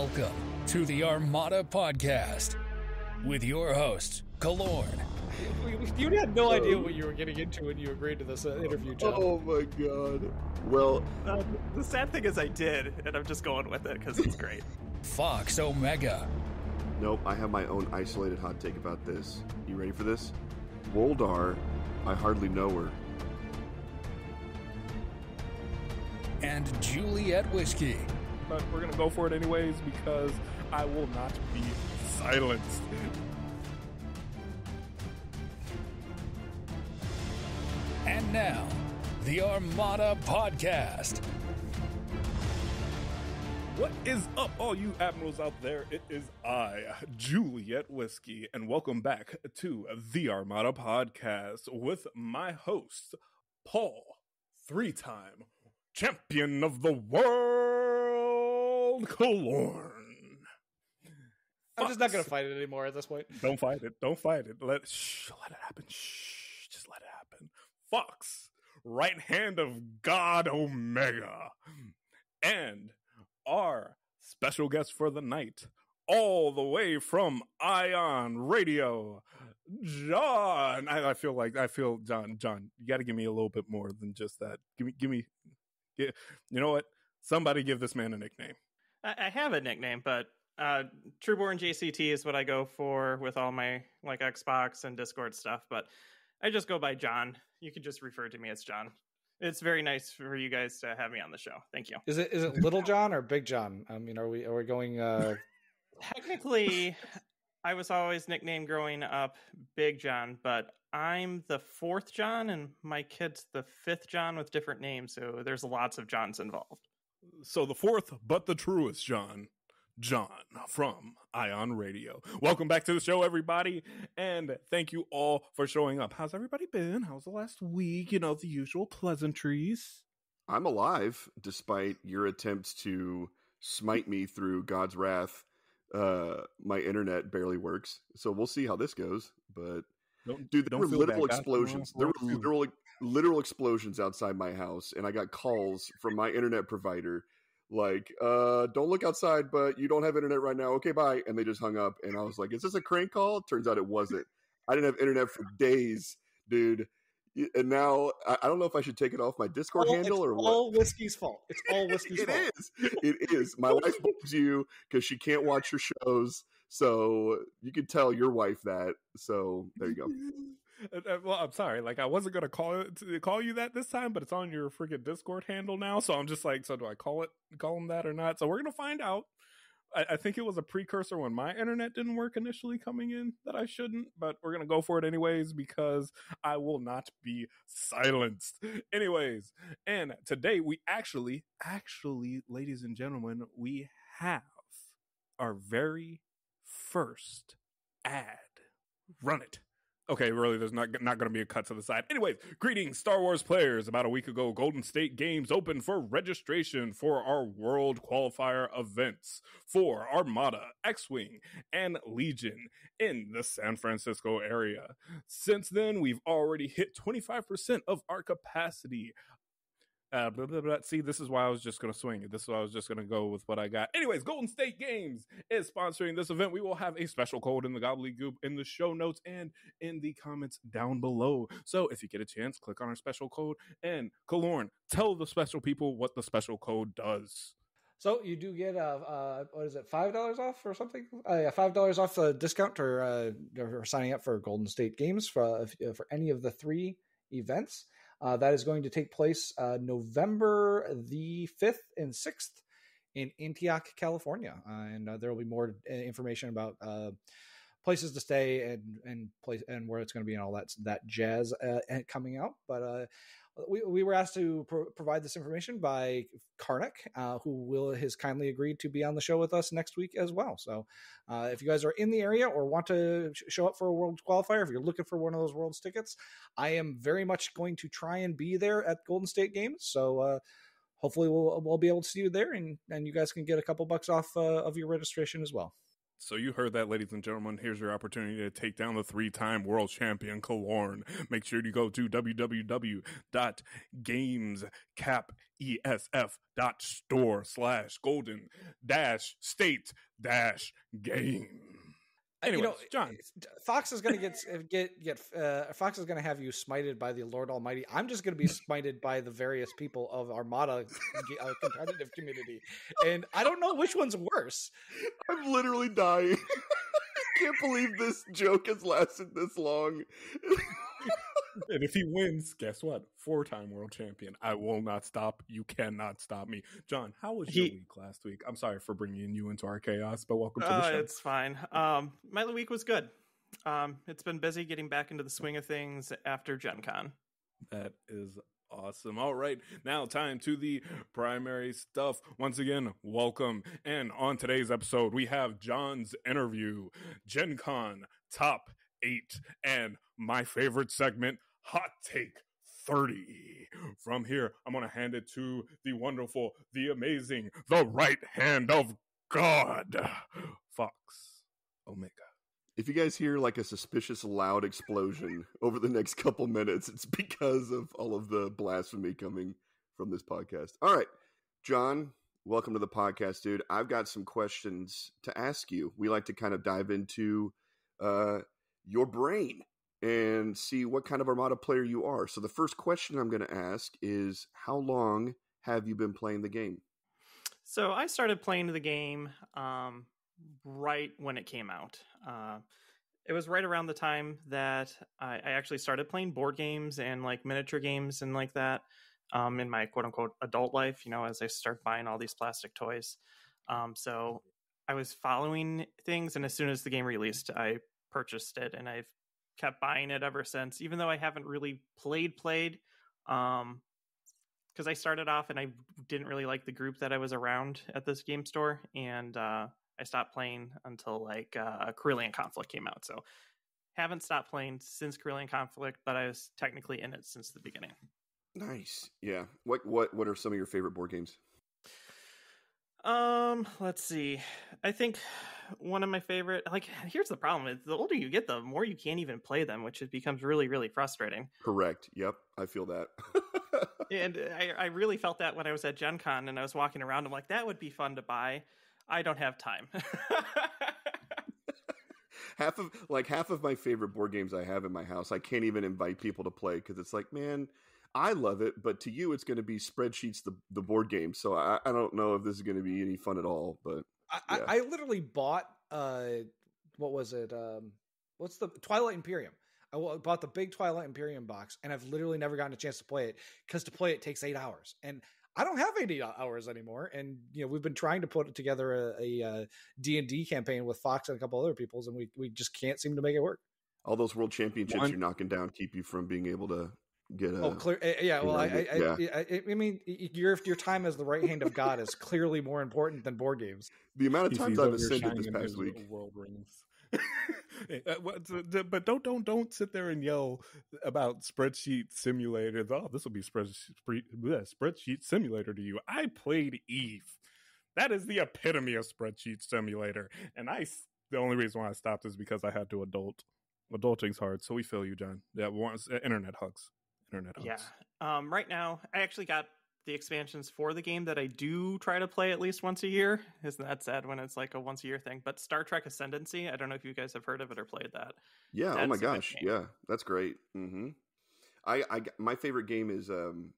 Welcome to the Armada Podcast with your host, Kelorn. You had no idea what you were getting into when you agreed to this uh, interview, John. Oh my god. Well, Um, the sad thing is, I did, and I'm just going with it because it's great. Fox Omega, nope, I have my own isolated hot take about this. You ready for this? Woldar, I hardly know her. and Juliet Whiskey. But we're gonna go for it anyways because I will not be silenced. And now, the Armada Podcast. What is up, all you admirals out there? It is I, Juliet Whiskey, and welcome back to the Armada Podcast with my host, Paul, three time champion of the world, Kelorn. I'm just not going to fight it anymore at this point. Don't fight it. Don't fight it. Let shh, let it happen. Shh, just let it happen. Fox, right hand of God Omega, and our special guest for the night, all the way from Ion Radio, John. I, I feel like I feel John. John, you got to give me a little bit more than just that. Give me, give me. Give, you know what? Somebody give this man a nickname. I, I have a nickname, but uh, Trueborn JCT is what I go for with all my like Xbox and Discord stuff. But I just go by John. You can just refer to me as John. It's very nice for you guys to have me on the show. Thank you. Is it is it Little John or Big John? I mean, are we are we going? uh Technically, I was always nicknamed growing up Big John, but I'm the fourth John, and my kid's the fifth John with different names. So there's lots of Johns involved. So the fourth, but the truest John, John from Ion Radio. Welcome back to the show, everybody, and thank you all for showing up. How's everybody been? How's the last week? You know, the usual pleasantries. I'm alive despite your attempts to smite me through God's wrath. Uh, my internet barely works, so we'll see how this goes. But Don't, dude, there don't were literal explosions. There were literal literal explosions outside my house, and I got calls from my internet provider like, uh, "Don't look outside, but you don't have internet right now. Okay, bye." And they just hung up, and I was like, "Is this a crank call?" Turns out it wasn't. I didn't have internet for days, dude. And now I don't know if I should take it off my Discord all- handle or what. all whiskey's fault. It's all whiskey's It fault. is. It is. My wife blames you because she can't watch your shows. So you can tell your wife that. So there you go. Uh, well, I'm sorry. Like, I wasn't gonna call it to call you that this time, but it's on your freaking Discord handle now. So I'm just like, so do I call it call him that or not? So we're gonna find out. I, I think it was a precursor when my internet didn't work initially coming in that I shouldn't, but we're gonna go for it anyways because I will not be silenced. Anyways, and today we actually, actually, ladies and gentlemen, we have our very first ad. Run it. Okay, really, there's not not going to be a cut to the side. Anyways, greetings, Star Wars players. About a week ago, Golden State Games opened for registration for our World Qualifier events for Armada, X-Wing, and Legion in the San Francisco area. Since then, we've already hit 25% of our capacity. Uh, blah, blah, blah. See, this is why I was just going to swing it. This is why I was just going to go with what I got. Anyways, Golden State Games is sponsoring this event. We will have a special code in the gobbledygook in the show notes and in the comments down below. So if you get a chance, click on our special code. And Kelorn, tell the special people what the special code does. So you do get a uh what is it five dollars off or something? Uh, yeah, five dollars off the discount or uh, or signing up for Golden State Games for uh, for any of the three events. Uh, that is going to take place uh, November the fifth and sixth in Antioch, California, uh, and uh, there will be more information about places to stay and and place and where it's going to be and all that that jazz uh, coming out. But uh, we, we were asked to pro- provide this information by Karnak, uh, who will has kindly agreed to be on the show with us next week as well. So, uh, if you guys are in the area or want to sh- show up for a world qualifier, if you're looking for one of those world's tickets, I am very much going to try and be there at Golden State Games. So, uh, hopefully, we'll we'll be able to see you there, and and you guys can get a couple bucks off uh, of your registration as well. So you heard that, ladies and gentlemen. Here's your opportunity to take down the three-time world champion Kelorn. Make sure you go to www.gamescapesf.store slash golden dash state dash game. Anyways, you know, John. Fox is going to get get get uh, Fox is going to have you smited by the Lord Almighty. I'm just going to be smited by the various people of Armada uh, competitive community, and I don't know which one's worse. I'm literally dying. I can't believe this joke has lasted this long. And if he wins, guess what? Four time world champion. I will not stop. You cannot stop me. John, how was your He- week last week? I'm sorry for bringing you into our chaos, but welcome to Uh, the show. it's fine. Um, my week was good. Um, it's been busy getting back into the swing of things after Gen Con. That is awesome. All right, now time to the primary stuff. Once again, welcome. And on today's episode, we have John's interview, Gen Con Top 8, and my favorite segment, Hot Take 30. From here, I'm going to hand it to the wonderful, the amazing, the right hand of God, Fox Omega. If you guys hear like a suspicious loud explosion over the next couple minutes, it's because of all of the blasphemy coming from this podcast. All right, John, welcome to the podcast, dude. I've got some questions to ask you. We like to kind of dive into uh, your brain and see what kind of Armada player you are. So the first question I'm going to ask is how long have you been playing the game? So I started playing the game um, right when it came out. Uh, it was right around the time that I, I actually started playing board games and like miniature games and like that um, in my quote unquote adult life. You know, as I start buying all these plastic toys. Um, so I was following things, and as soon as the game released, I purchased it, and I've kept buying it ever since. Even though I haven't really played played. Um, because I started off and I didn't really like the group that I was around at this game store, and uh, I stopped playing until like uh, Corellian Conflict came out. So haven't stopped playing since Corellian Conflict, but I was technically in it since the beginning. Nice. Yeah. What what what are some of your favorite board games? Um, let's see. I think one of my favorite. Like, here's the problem: is the older you get, the more you can't even play them, which it becomes really, really frustrating. Correct. Yep. I feel that. And I, I really felt that when I was at Gen Con and I was walking around. I'm like, that would be fun to buy. I don't have time. half of like half of my favorite board games I have in my house, I can't even invite people to play because it's like, man, I love it, but to you, it's going to be spreadsheets, the the board game. So I, I don't know if this is going to be any fun at all. But I, Yeah. I, I literally bought uh, what was it? Um, what's the Twilight Imperium? I bought the big Twilight Imperium box, and I've literally never gotten a chance to play it because to play it takes eight hours, and I don't have eighty hours anymore. And you know, we've been trying to put together a, a D and D campaign with Fox and a couple other people's, and we we just can't seem to make it work. all those world championships One- you're knocking down keep you from being able to get a. oh, clear. uh, Yeah. Well, I, around I, it, I, I, I mean, your your time as the right hand of God is clearly more important than board games. the amount of He times I've over your ascended this past week. World rings. What- d- d- but don't don't don't sit there and yell about spreadsheet simulator. Oh, this will be spreadsheet spreadsheet simulator to you. I played Eve. That is the epitome of spreadsheet simulator, and I The only reason why I stopped is because I had to adult. Adulting's hard, so we feel you, John. Yeah, once uh, internet hugs. Internet yeah. Um, right now, I actually got the expansions for the game that I do try to play at least once a year. Isn't that sad when it's like a once a year thing? But Star Trek Ascendancy, I don't know if you guys have heard of it or played that. Yeah. oh my gosh. Yeah. That's great. Mm-hmm. I, I my favorite game is um,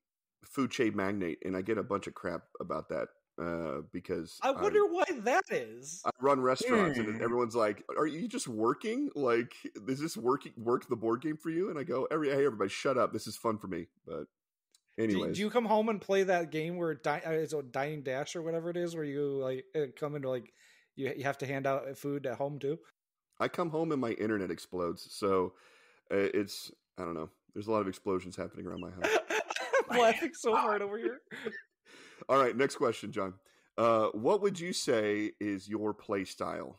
Food Chain Magnate, and I get a bunch of crap about that uh, because I wonder why that is. I run restaurants and Hmm. everyone's like, "Are you just working? Like, is this working work the board game for you?" And I go, "Every hey, everybody, shut up. This is fun for me." But Do, do you come home and play that game where di- uh, it's a dining dash or whatever it is, where you like uh, come into like you you have to hand out food at home too? I come home and my internet explodes. So uh, it's I don't know. There's a lot of explosions happening around my house. I'm laughing so hard over here. All right, next question, John. Uh, what would you say is your play style?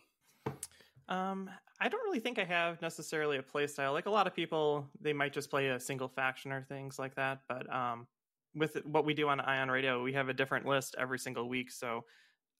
Um, I don't really think I have necessarily a play style. Like a lot of people, they might just play a single faction or things like that. But um, with what we do on Ion Radio, we have a different list every single week. So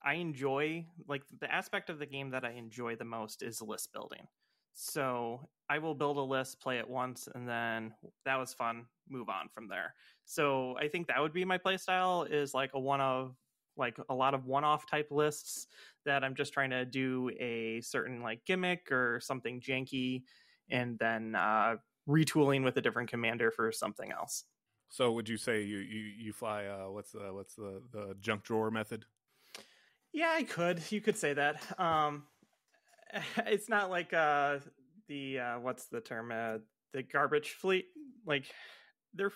I enjoy like the aspect of the game that I enjoy the most is list building. So I will build a list, play it once, and then that was fun. Move on from there. So I think that would be my play style is like a one of like a lot of one-off type lists that I'm just trying to do a certain like gimmick or something janky, and then uh, retooling with a different commander for something else. So would you say you you, you fly uh, what's the what's the the junk drawer method? Yeah, I could. You could say that. Um, it's not like uh, the uh, what's the term? Uh, the garbage fleet. Like they're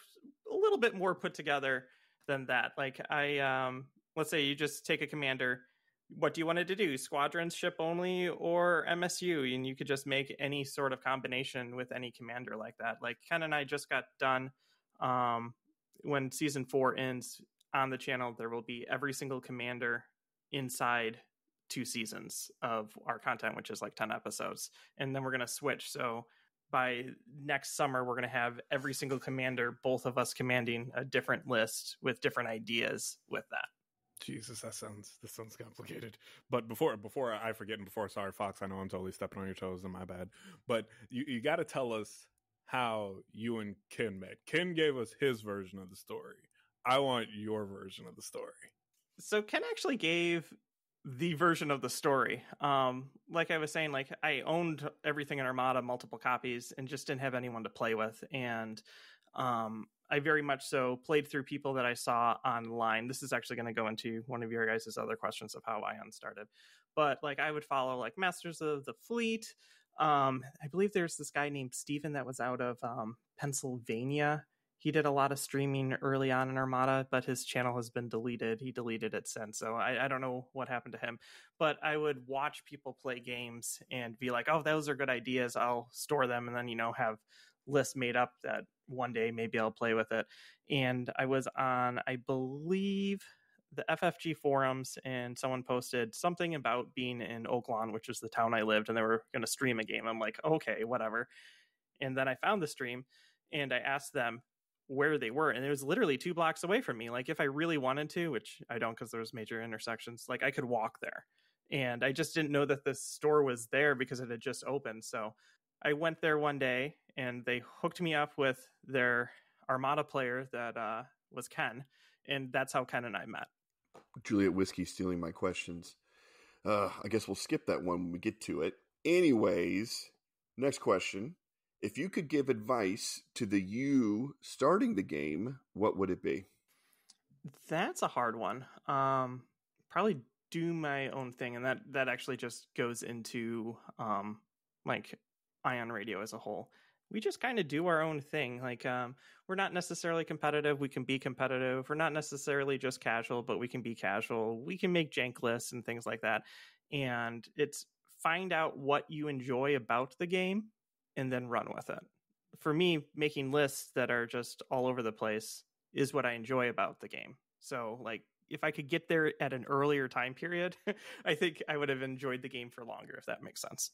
a little bit more put together than that. Like I um, let's say you just take a commander. What do you want it to do? Squadrons, ship only, or MSU? And you could just make any sort of combination with any commander like that. Like Ken and I just got done. Um, when season four ends on the channel, there will be every single commander inside two seasons of our content, which is like 10 episodes. And then we're going to switch. So by next summer, we're going to have every single commander, both of us commanding a different list with different ideas with that. Jesus, that sounds this sounds complicated. But before before I forget and before sorry Fox, I know I'm totally stepping on your toes and my bad. But you, you gotta tell us how you and Ken met. Ken gave us his version of the story. I want your version of the story. So Ken actually gave the version of the story. Um, like I was saying, like I owned everything in Armada, multiple copies, and just didn't have anyone to play with. And um, I very much so played through people that I saw online. This is actually going to go into one of your guys' other questions of how Ion started. But like I would follow like Masters of the Fleet. Um, I believe there's this guy named Steven that was out of um, Pennsylvania he did a lot of streaming early on in Armada, but his channel has been deleted. He deleted it since, so I, I, don't know what happened to him. But I would watch people play games and be like, "Oh, those are good ideas. I'll store them," and then you know have lists made up that one day maybe I'll play with it. And I was on, I believe, the FFG forums, and someone posted something about being in Oaklawn, which is the town I lived, and they were going to stream a game. I'm like, okay, whatever. And then I found the stream and I asked them, where they were and it was literally two blocks away from me like if i really wanted to which i don't because there's major intersections like i could walk there and i just didn't know that the store was there because it had just opened so i went there one day and they hooked me up with their armada player that uh, was ken and that's how ken and i met. Juliet whiskey stealing my questions. Uh, i guess we'll skip that one when we get to it. Anyways next question if you could give advice to the you starting the game, what would it be? That's a hard one. Um, probably do my own thing, and that that actually just goes into um, like Ion Radio as a whole. We just kind of do our own thing. Like um, we're not necessarily competitive. We can be competitive. We're not necessarily just casual, but we can be casual. We can make jank lists and things like that. And it's find out what you enjoy about the game and then run with it. For me, making lists that are just all over the place is what I enjoy about the game. So, like, if I could get there at an earlier time period, I think I would have enjoyed the game for longer, if that makes sense.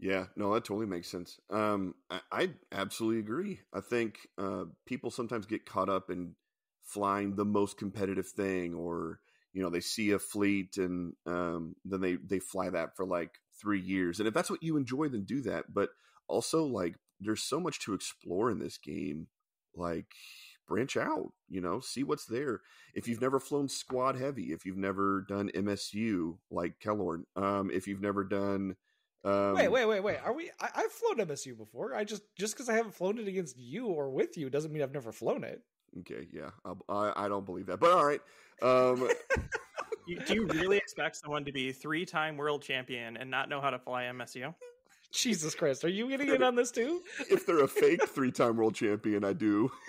Yeah, no, that totally makes sense. Um, I, I absolutely agree. I think uh, people sometimes get caught up in flying the most competitive thing, or you know, they see a fleet and um, then they they fly that for like three years. And if that's what you enjoy, then do that. But also like there's so much to explore in this game like branch out you know see what's there if you've never flown squad heavy if you've never done msu like Kelorn um if you've never done um, wait, wait, wait, wait. Are we? I, have flown MSU before. I just just because I haven't flown it against you or with you doesn't mean I've never flown it. Okay, yeah, I, I don't believe that, but all right. Um, do you really expect someone to be three-time world champion and not know how to fly MSU? Jesus Christ, are you getting in on this too? if they're a fake three-time world champion, I do.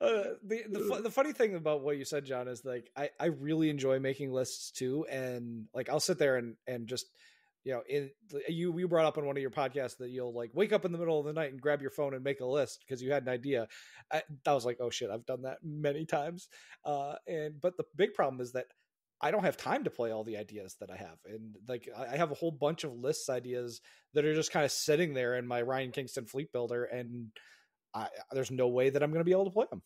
Uh, the the, the funny thing about what you said, John, is like I I really enjoy making lists too, and like I'll sit there and and just you know in you you brought up on one of your podcasts that you'll like wake up in the middle of the night and grab your phone and make a list because you had an idea. I, I was like, oh shit, I've done that many times. Uh, and but the big problem is that I don't have time to play all the ideas that I have. And like I have a whole bunch of lists ideas that are just kind of sitting there in my Ryan Kingston fleet builder and I, there's no way that I'm going to be able to play them.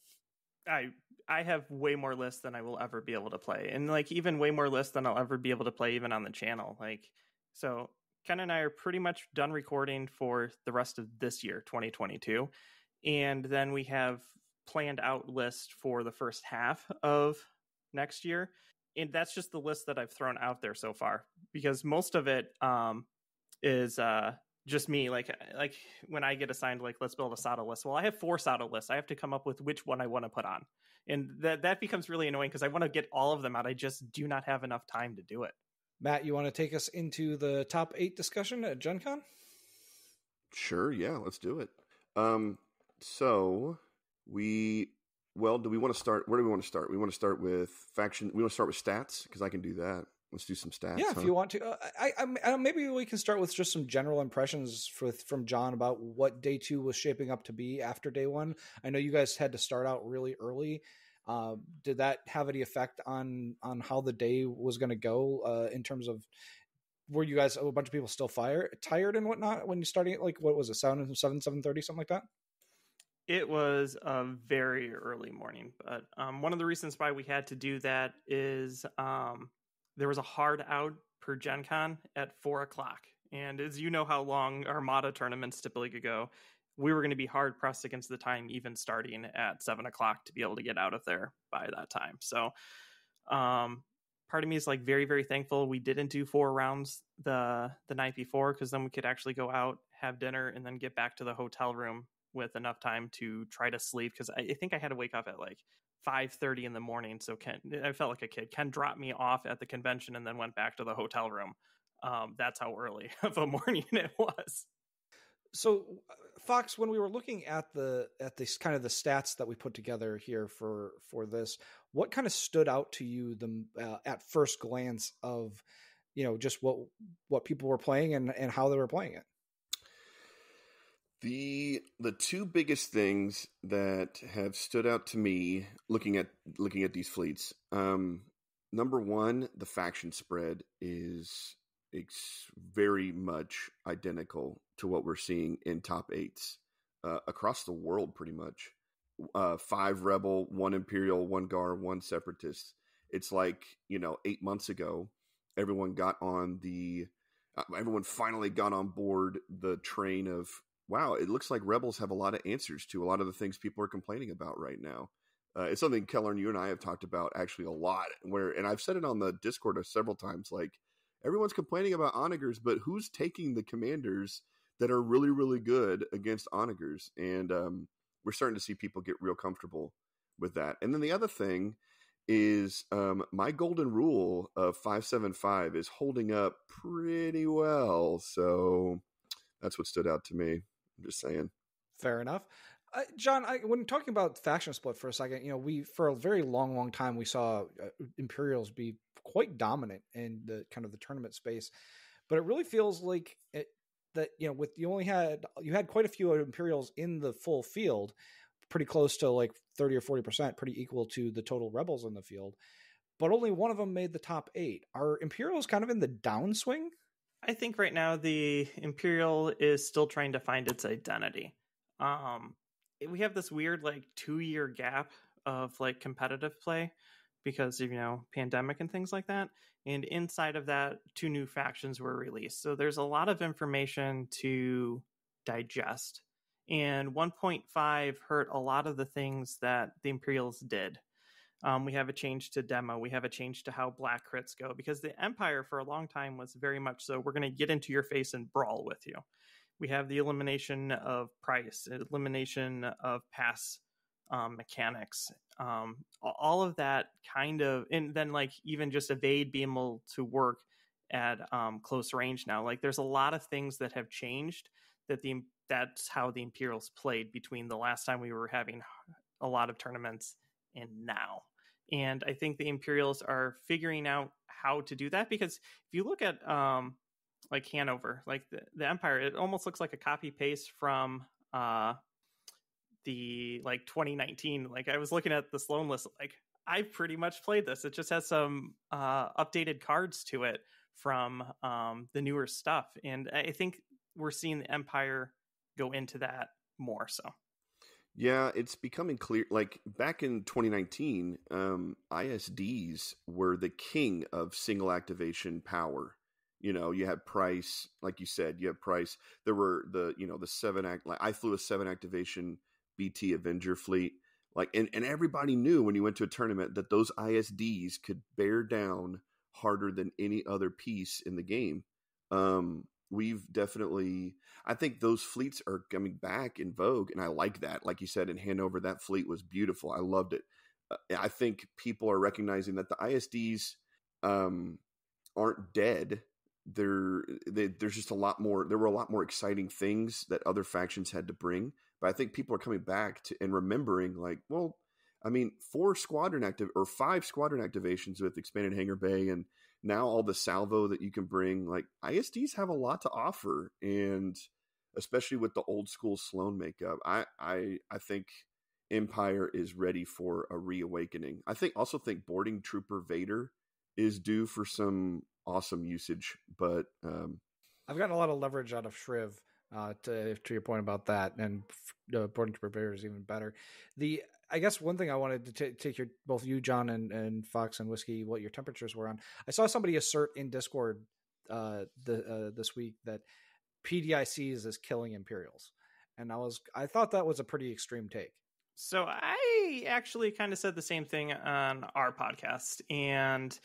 I I have way more lists than I will ever be able to play, and like even way more lists than I'll ever be able to play even on the channel. Like so, Ken and I are pretty much done recording for the rest of this year, 2022, and then we have planned out list for the first half of next year and that's just the list that I've thrown out there so far because most of it um, is uh, just me. Like like when I get assigned, like let's build a Sato list. Well, I have four Sato lists. I have to come up with which one I want to put on, and that that becomes really annoying because I want to get all of them out. I just do not have enough time to do it. Matt, you want to take us into the top eight discussion at Gen Con? Sure, yeah, let's do it. Um, so we well, do we want to start? Where do we want to start? We want to start with faction. We want to start with stats because I can do that. Let's do some stats. Yeah, huh? if you want to. Uh, I, I, I, maybe we can start with just some general impressions with from John about what day two was shaping up to be after day one. I know you guys had to start out really early. Uh, did that have any effect on on how the day was going to go uh, in terms of were you guys a bunch of people still fire tired and whatnot when you starting like what was it seven seven seven thirty something like that? It was a very early morning, but um, one of the reasons why we had to do that is um, there was a hard out per Gen Con at four o'clock. And as you know how long Armada tournaments typically go, we were going to be hard pressed against the time even starting at seven o'clock to be able to get out of there by that time. So um, part of me is like very, very thankful we didn't do four rounds the the night before because then we could actually go out, have dinner, and then get back to the hotel room with enough time to try to sleep because I, I, think I had to wake up at like 5:30 in the morning. So Ken, I felt like a kid. Ken dropped me off at the convention and then went back to the hotel room. Um, that's how early of a morning it was. So, uh, Fox, when we were looking at the at this kind of the stats that we put together here for for this, what kind of stood out to you the uh, at first glance of you know just what what people were playing and and how they were playing it? The the two biggest things that have stood out to me looking at looking at these fleets. Um, number one, the faction spread is it's very much identical to what we're seeing in top eights uh, across the world, pretty much. Uh, five rebel, one imperial, one gar, one separatist. It's like you know, eight months ago, everyone got on the uh, everyone finally got on board the train of wow, it looks like Rebels have a lot of answers to a lot of the things people are complaining about right now. Uh, it's something Keller and you and I have talked about actually a lot. Where, and I've said it on the Discord several times. Like everyone's complaining about onagers, but who's taking the commanders that are really, really good against onagers? And um, we're starting to see people get real comfortable with that. And then the other thing is um, my golden rule of five seven five is holding up pretty well. So that's what stood out to me. I'm just saying. Fair enough. Uh, John, I, when talking about faction split for a second, you know, we for a very long, long time we saw uh, Imperials be quite dominant in the kind of the tournament space, but it really feels like it, that you know, with you only had you had quite a few Imperials in the full field, pretty close to like thirty or forty percent, pretty equal to the total rebels in the field, but only one of them made the top eight. Are Imperials kind of in the downswing I think right now the Imperial is still trying to find its identity. Um, we have this weird like two year gap of like competitive play because of you know pandemic and things like that. And inside of that, two new factions were released. So there's a lot of information to digest. And 1.5 hurt a lot of the things that the Imperials did. Um, we have a change to demo. We have a change to how black crits go because the Empire for a long time was very much so we're going to get into your face and brawl with you. We have the elimination of price, elimination of pass um, mechanics, um, all of that kind of, and then like even just evade being able to work at um, close range now. Like there's a lot of things that have changed that the that's how the Imperials played between the last time we were having a lot of tournaments and now. And I think the Imperials are figuring out how to do that because if you look at um, like Hanover, like the, the Empire, it almost looks like a copy paste from uh, the like 2019. Like I was looking at the Sloan list, like I pretty much played this. It just has some uh, updated cards to it from um, the newer stuff, and I think we're seeing the Empire go into that more so. Yeah, it's becoming clear. Like back in 2019, um, ISDs were the king of single activation power. You know, you had Price, like you said, you had Price. There were the, you know, the seven act. Like I flew a seven activation BT Avenger fleet. Like, and, and everybody knew when you went to a tournament that those ISDs could bear down harder than any other piece in the game. Um, we've definitely i think those fleets are coming back in vogue and i like that like you said in hanover that fleet was beautiful i loved it. Uh, i think people are recognizing that the isds um, aren't dead they're they, there's just a lot more there were a lot more exciting things that other factions had to bring but i think people are coming back to and remembering like well i mean four squadron active or five squadron activations with expanded hangar bay and now all the salvo that you can bring like isds have a lot to offer and especially with the old school sloan makeup i i i think empire is ready for a reawakening i think also think boarding trooper vader is due for some awesome usage but um I've gotten a lot of leverage out of Shriv. Uh, to to your point about that, and uh, boarding to prepare is even better. The I guess one thing I wanted to t- take your both you, John, and, and Fox and Whiskey, what your temperatures were on. I saw somebody assert in Discord uh, the uh, this week that PDICs is killing Imperials, and I was I thought that was a pretty extreme take. So I actually kind of said the same thing on our podcast, and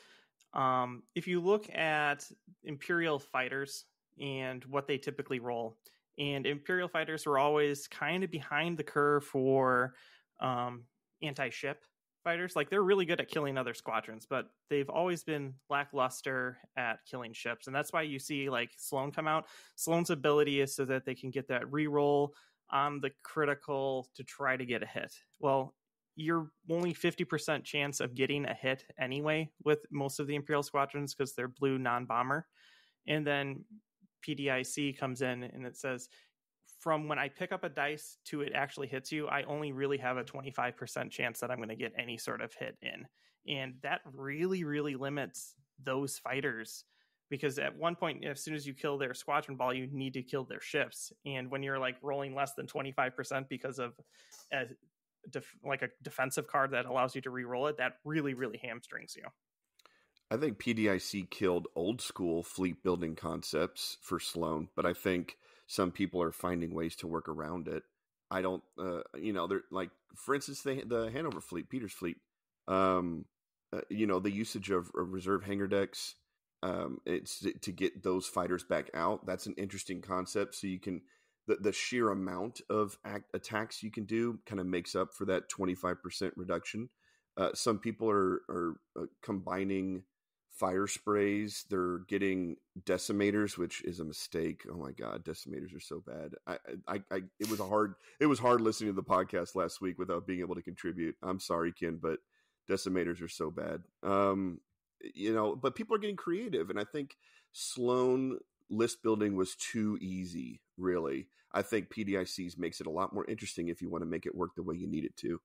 um, if you look at Imperial fighters and what they typically roll, and Imperial fighters were always kind of behind the curve for um, anti-ship fighters. Like they're really good at killing other squadrons, but they've always been lackluster at killing ships, and that's why you see like Sloan come out. Sloan's ability is so that they can get that reroll on the critical to try to get a hit. Well, you're only 50% chance of getting a hit anyway with most of the Imperial squadrons because they're blue non bomber. And then PDIC comes in and it says, from when I pick up a dice to it actually hits you, I only really have a 25% chance that I'm going to get any sort of hit in. And that really, really limits those fighters because at one point, as soon as you kill their squadron ball, you need to kill their ships. And when you're like rolling less than 25% because of a def- like a defensive card that allows you to re-roll it, that really, really hamstrings you. I think PDIC killed old school fleet building concepts for Sloan, but I think some people are finding ways to work around it. I don't, uh, you know, they're like, for instance, the the Hanover fleet, Peter's fleet, um, uh, you know, the usage of, of reserve hangar decks, um, it's to get those fighters back out. That's an interesting concept. So you can the the sheer amount of act, attacks you can do kind of makes up for that twenty five percent reduction. Uh, some people are are uh, combining fire sprays. They're getting decimators, which is a mistake. Oh my god, decimators are so bad. I, I, I, it was a hard, it was hard listening to the podcast last week without being able to contribute. I'm sorry, Ken, but decimators are so bad. Um, you know, but people are getting creative, and I think Sloan list building was too easy. Really, I think PDICs makes it a lot more interesting if you want to make it work the way you need it to.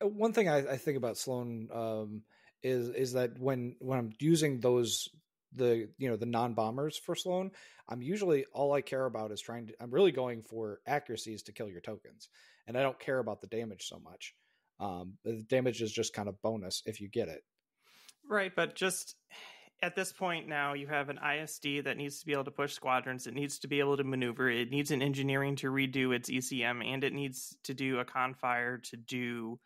One thing I, I think about Sloan um, is is that when when I'm using those the you know the non bombers for Sloan, I'm usually all I care about is trying to. I'm really going for accuracies to kill your tokens, and I don't care about the damage so much. Um, the damage is just kind of bonus if you get it. Right, but just at this point now, you have an ISD that needs to be able to push squadrons. It needs to be able to maneuver. It needs an engineering to redo its ECM, and it needs to do a confire to do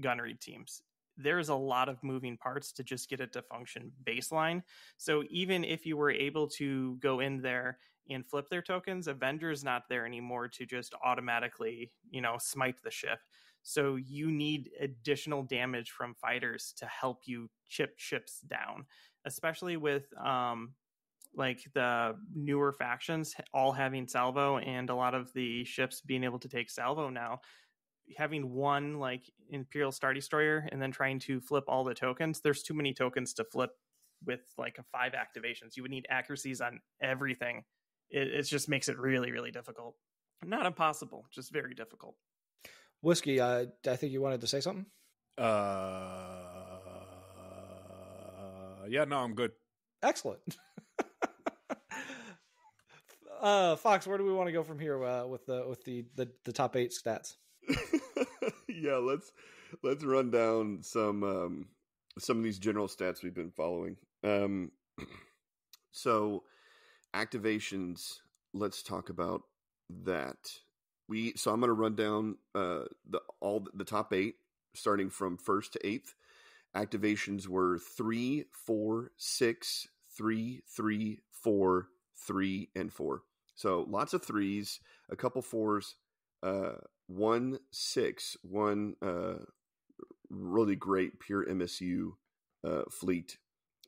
gunnery teams. There's a lot of moving parts to just get it to function baseline. So even if you were able to go in there and flip their tokens, Avenger's is not there anymore to just automatically, you know, smite the ship. So you need additional damage from fighters to help you chip ships down, especially with um, like the newer factions all having salvo and a lot of the ships being able to take salvo now. Having one like Imperial Star Destroyer and then trying to flip all the tokens, there's too many tokens to flip with like a five activations. You would need accuracies on everything. It, it just makes it really, really difficult. Not impossible, just very difficult. Whiskey, uh, I think you wanted to say something. Uh, yeah, no, I'm good. Excellent. uh, Fox, where do we want to go from here uh, with the with the, the the top eight stats? yeah, let's let's run down some um, some of these general stats we've been following. Um, so activations. Let's talk about that. We so I'm going to run down uh, the all the top eight, starting from first to eighth. Activations were three, four, six, three, three, four, three, and four. So lots of threes, a couple fours, uh, one six, one uh, really great pure MSU uh, fleet.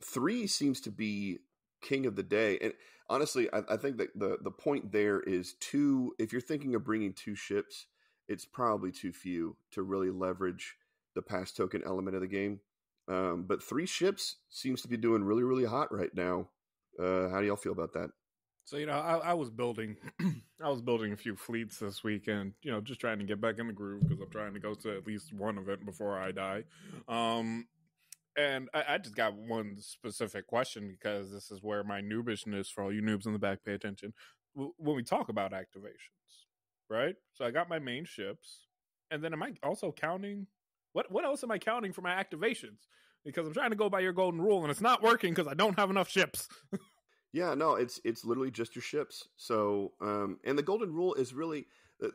Three seems to be king of the day, and honestly, I, I think that the the point there is two. If you're thinking of bringing two ships, it's probably too few to really leverage the pass token element of the game. Um, but three ships seems to be doing really really hot right now. Uh, how do y'all feel about that? So you know, I, I was building, I was building a few fleets this weekend. You know, just trying to get back in the groove because I'm trying to go to at least one event before I die. Um, and I, I, just got one specific question because this is where my noobishness for all you noobs in the back pay attention. When we talk about activations, right? So I got my main ships, and then am I also counting? What what else am I counting for my activations? Because I'm trying to go by your golden rule, and it's not working because I don't have enough ships. Yeah, no, it's it's literally just your ships. So, um, and the golden rule is really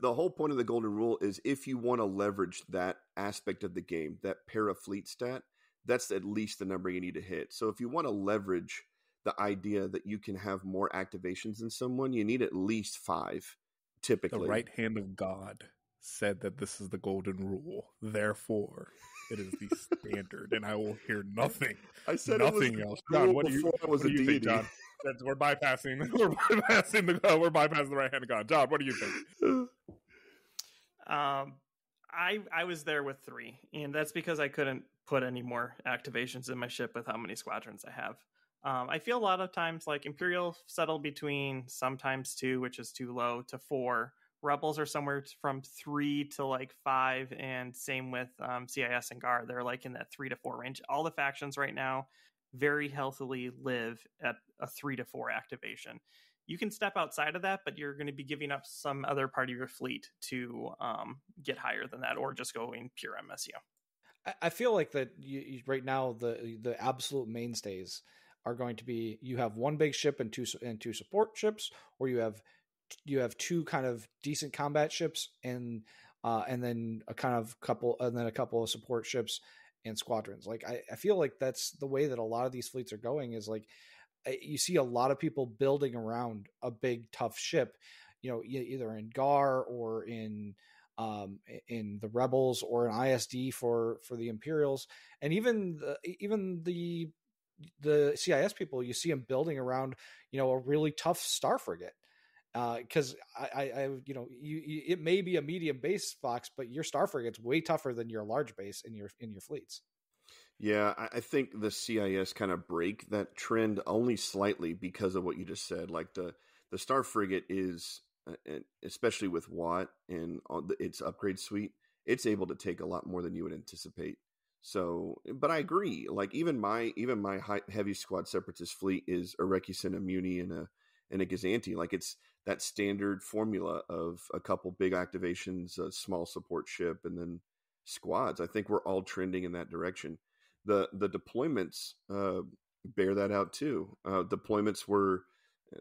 the whole point of the golden rule is if you want to leverage that aspect of the game, that para fleet stat, that's at least the number you need to hit. So, if you want to leverage the idea that you can have more activations than someone, you need at least five. Typically, the right hand of God said that this is the golden rule. Therefore, it is the standard, and I will hear nothing. I said nothing else. John, what do you, what do you think, John? We're bypassing. We're bypassing the. Uh, we're bypassing the right hand of God. John, what do you think? Um, I I was there with three, and that's because I couldn't put any more activations in my ship with how many squadrons I have. Um, I feel a lot of times like Imperial settle between sometimes two, which is too low, to four. Rebels are somewhere from three to like five, and same with um, CIS and GAR. They're like in that three to four range. All the factions right now very healthily live at a three to four activation. You can step outside of that, but you're going to be giving up some other part of your fleet to um, get higher than that, or just going pure MSU. I feel like that you, right now the the absolute mainstays are going to be you have one big ship and two and two support ships, or you have you have two kind of decent combat ships and uh, and then a kind of couple and then a couple of support ships and squadrons. Like I, I feel like that's the way that a lot of these fleets are going. Is like you see a lot of people building around a big tough ship, you know, either in Gar or in um, in the rebels or an ISD for for the Imperials, and even the, even the the CIS people, you see them building around, you know, a really tough star frigate because uh, I, I, you know, you, you, it may be a medium base box, but your star frigate's way tougher than your large base in your in your fleets. Yeah, I, think the CIS kind of break that trend only slightly because of what you just said. Like the the star frigate is, uh, especially with Watt and its upgrade suite, it's able to take a lot more than you would anticipate. So, but I agree. Like even my even my high, heavy squad separatist fleet is a Recusant, a Muni, and a and a Gozanti. Like it's that standard formula of a couple big activations, a small support ship, and then squads. I think we're all trending in that direction. The the deployments uh, bear that out too. Uh, deployments were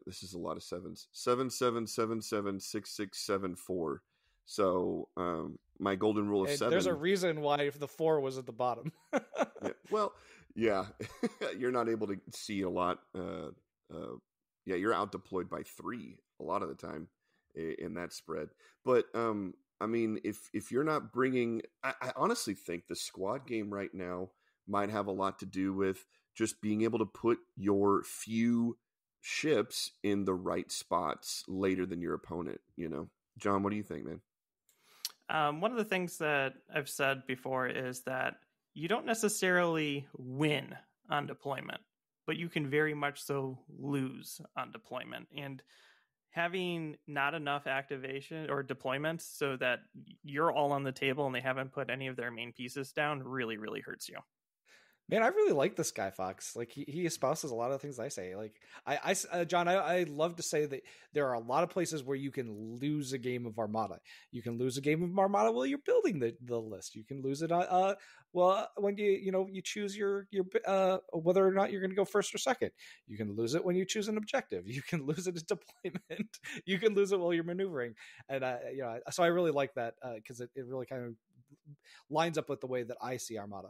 this is a lot of sevens seven seven seven seven six six seven four. So um, my golden rule of seven. There's a reason why if the four was at the bottom. yeah, well, yeah, you're not able to see a lot. Uh, uh, yeah, you're out deployed by three a lot of the time in that spread. But um, I mean, if if you're not bringing, I, I, honestly think the squad game right now might have a lot to do with just being able to put your few ships in the right spots later than your opponent. You know, John, what do you think, man? Um, one of the things that I've said before is that you don't necessarily win on deployment, but you can very much so lose on deployment. And having not enough activation or deployments so that you're all on the table and they haven't put any of their main pieces down really really hurts you Man, I really like this guy Fox. Like he, he espouses a lot of things I say. Like I, I uh, John, I, I love to say that there are a lot of places where you can lose a game of Armada. You can lose a game of Armada while you're building the, the list. You can lose it, uh, uh well, when you you know you choose your your uh whether or not you're going to go first or second. You can lose it when you choose an objective. You can lose it at deployment. you can lose it while you're maneuvering. And uh, you know, so I really like that because uh, it, it really kind of lines up with the way that I see Armada.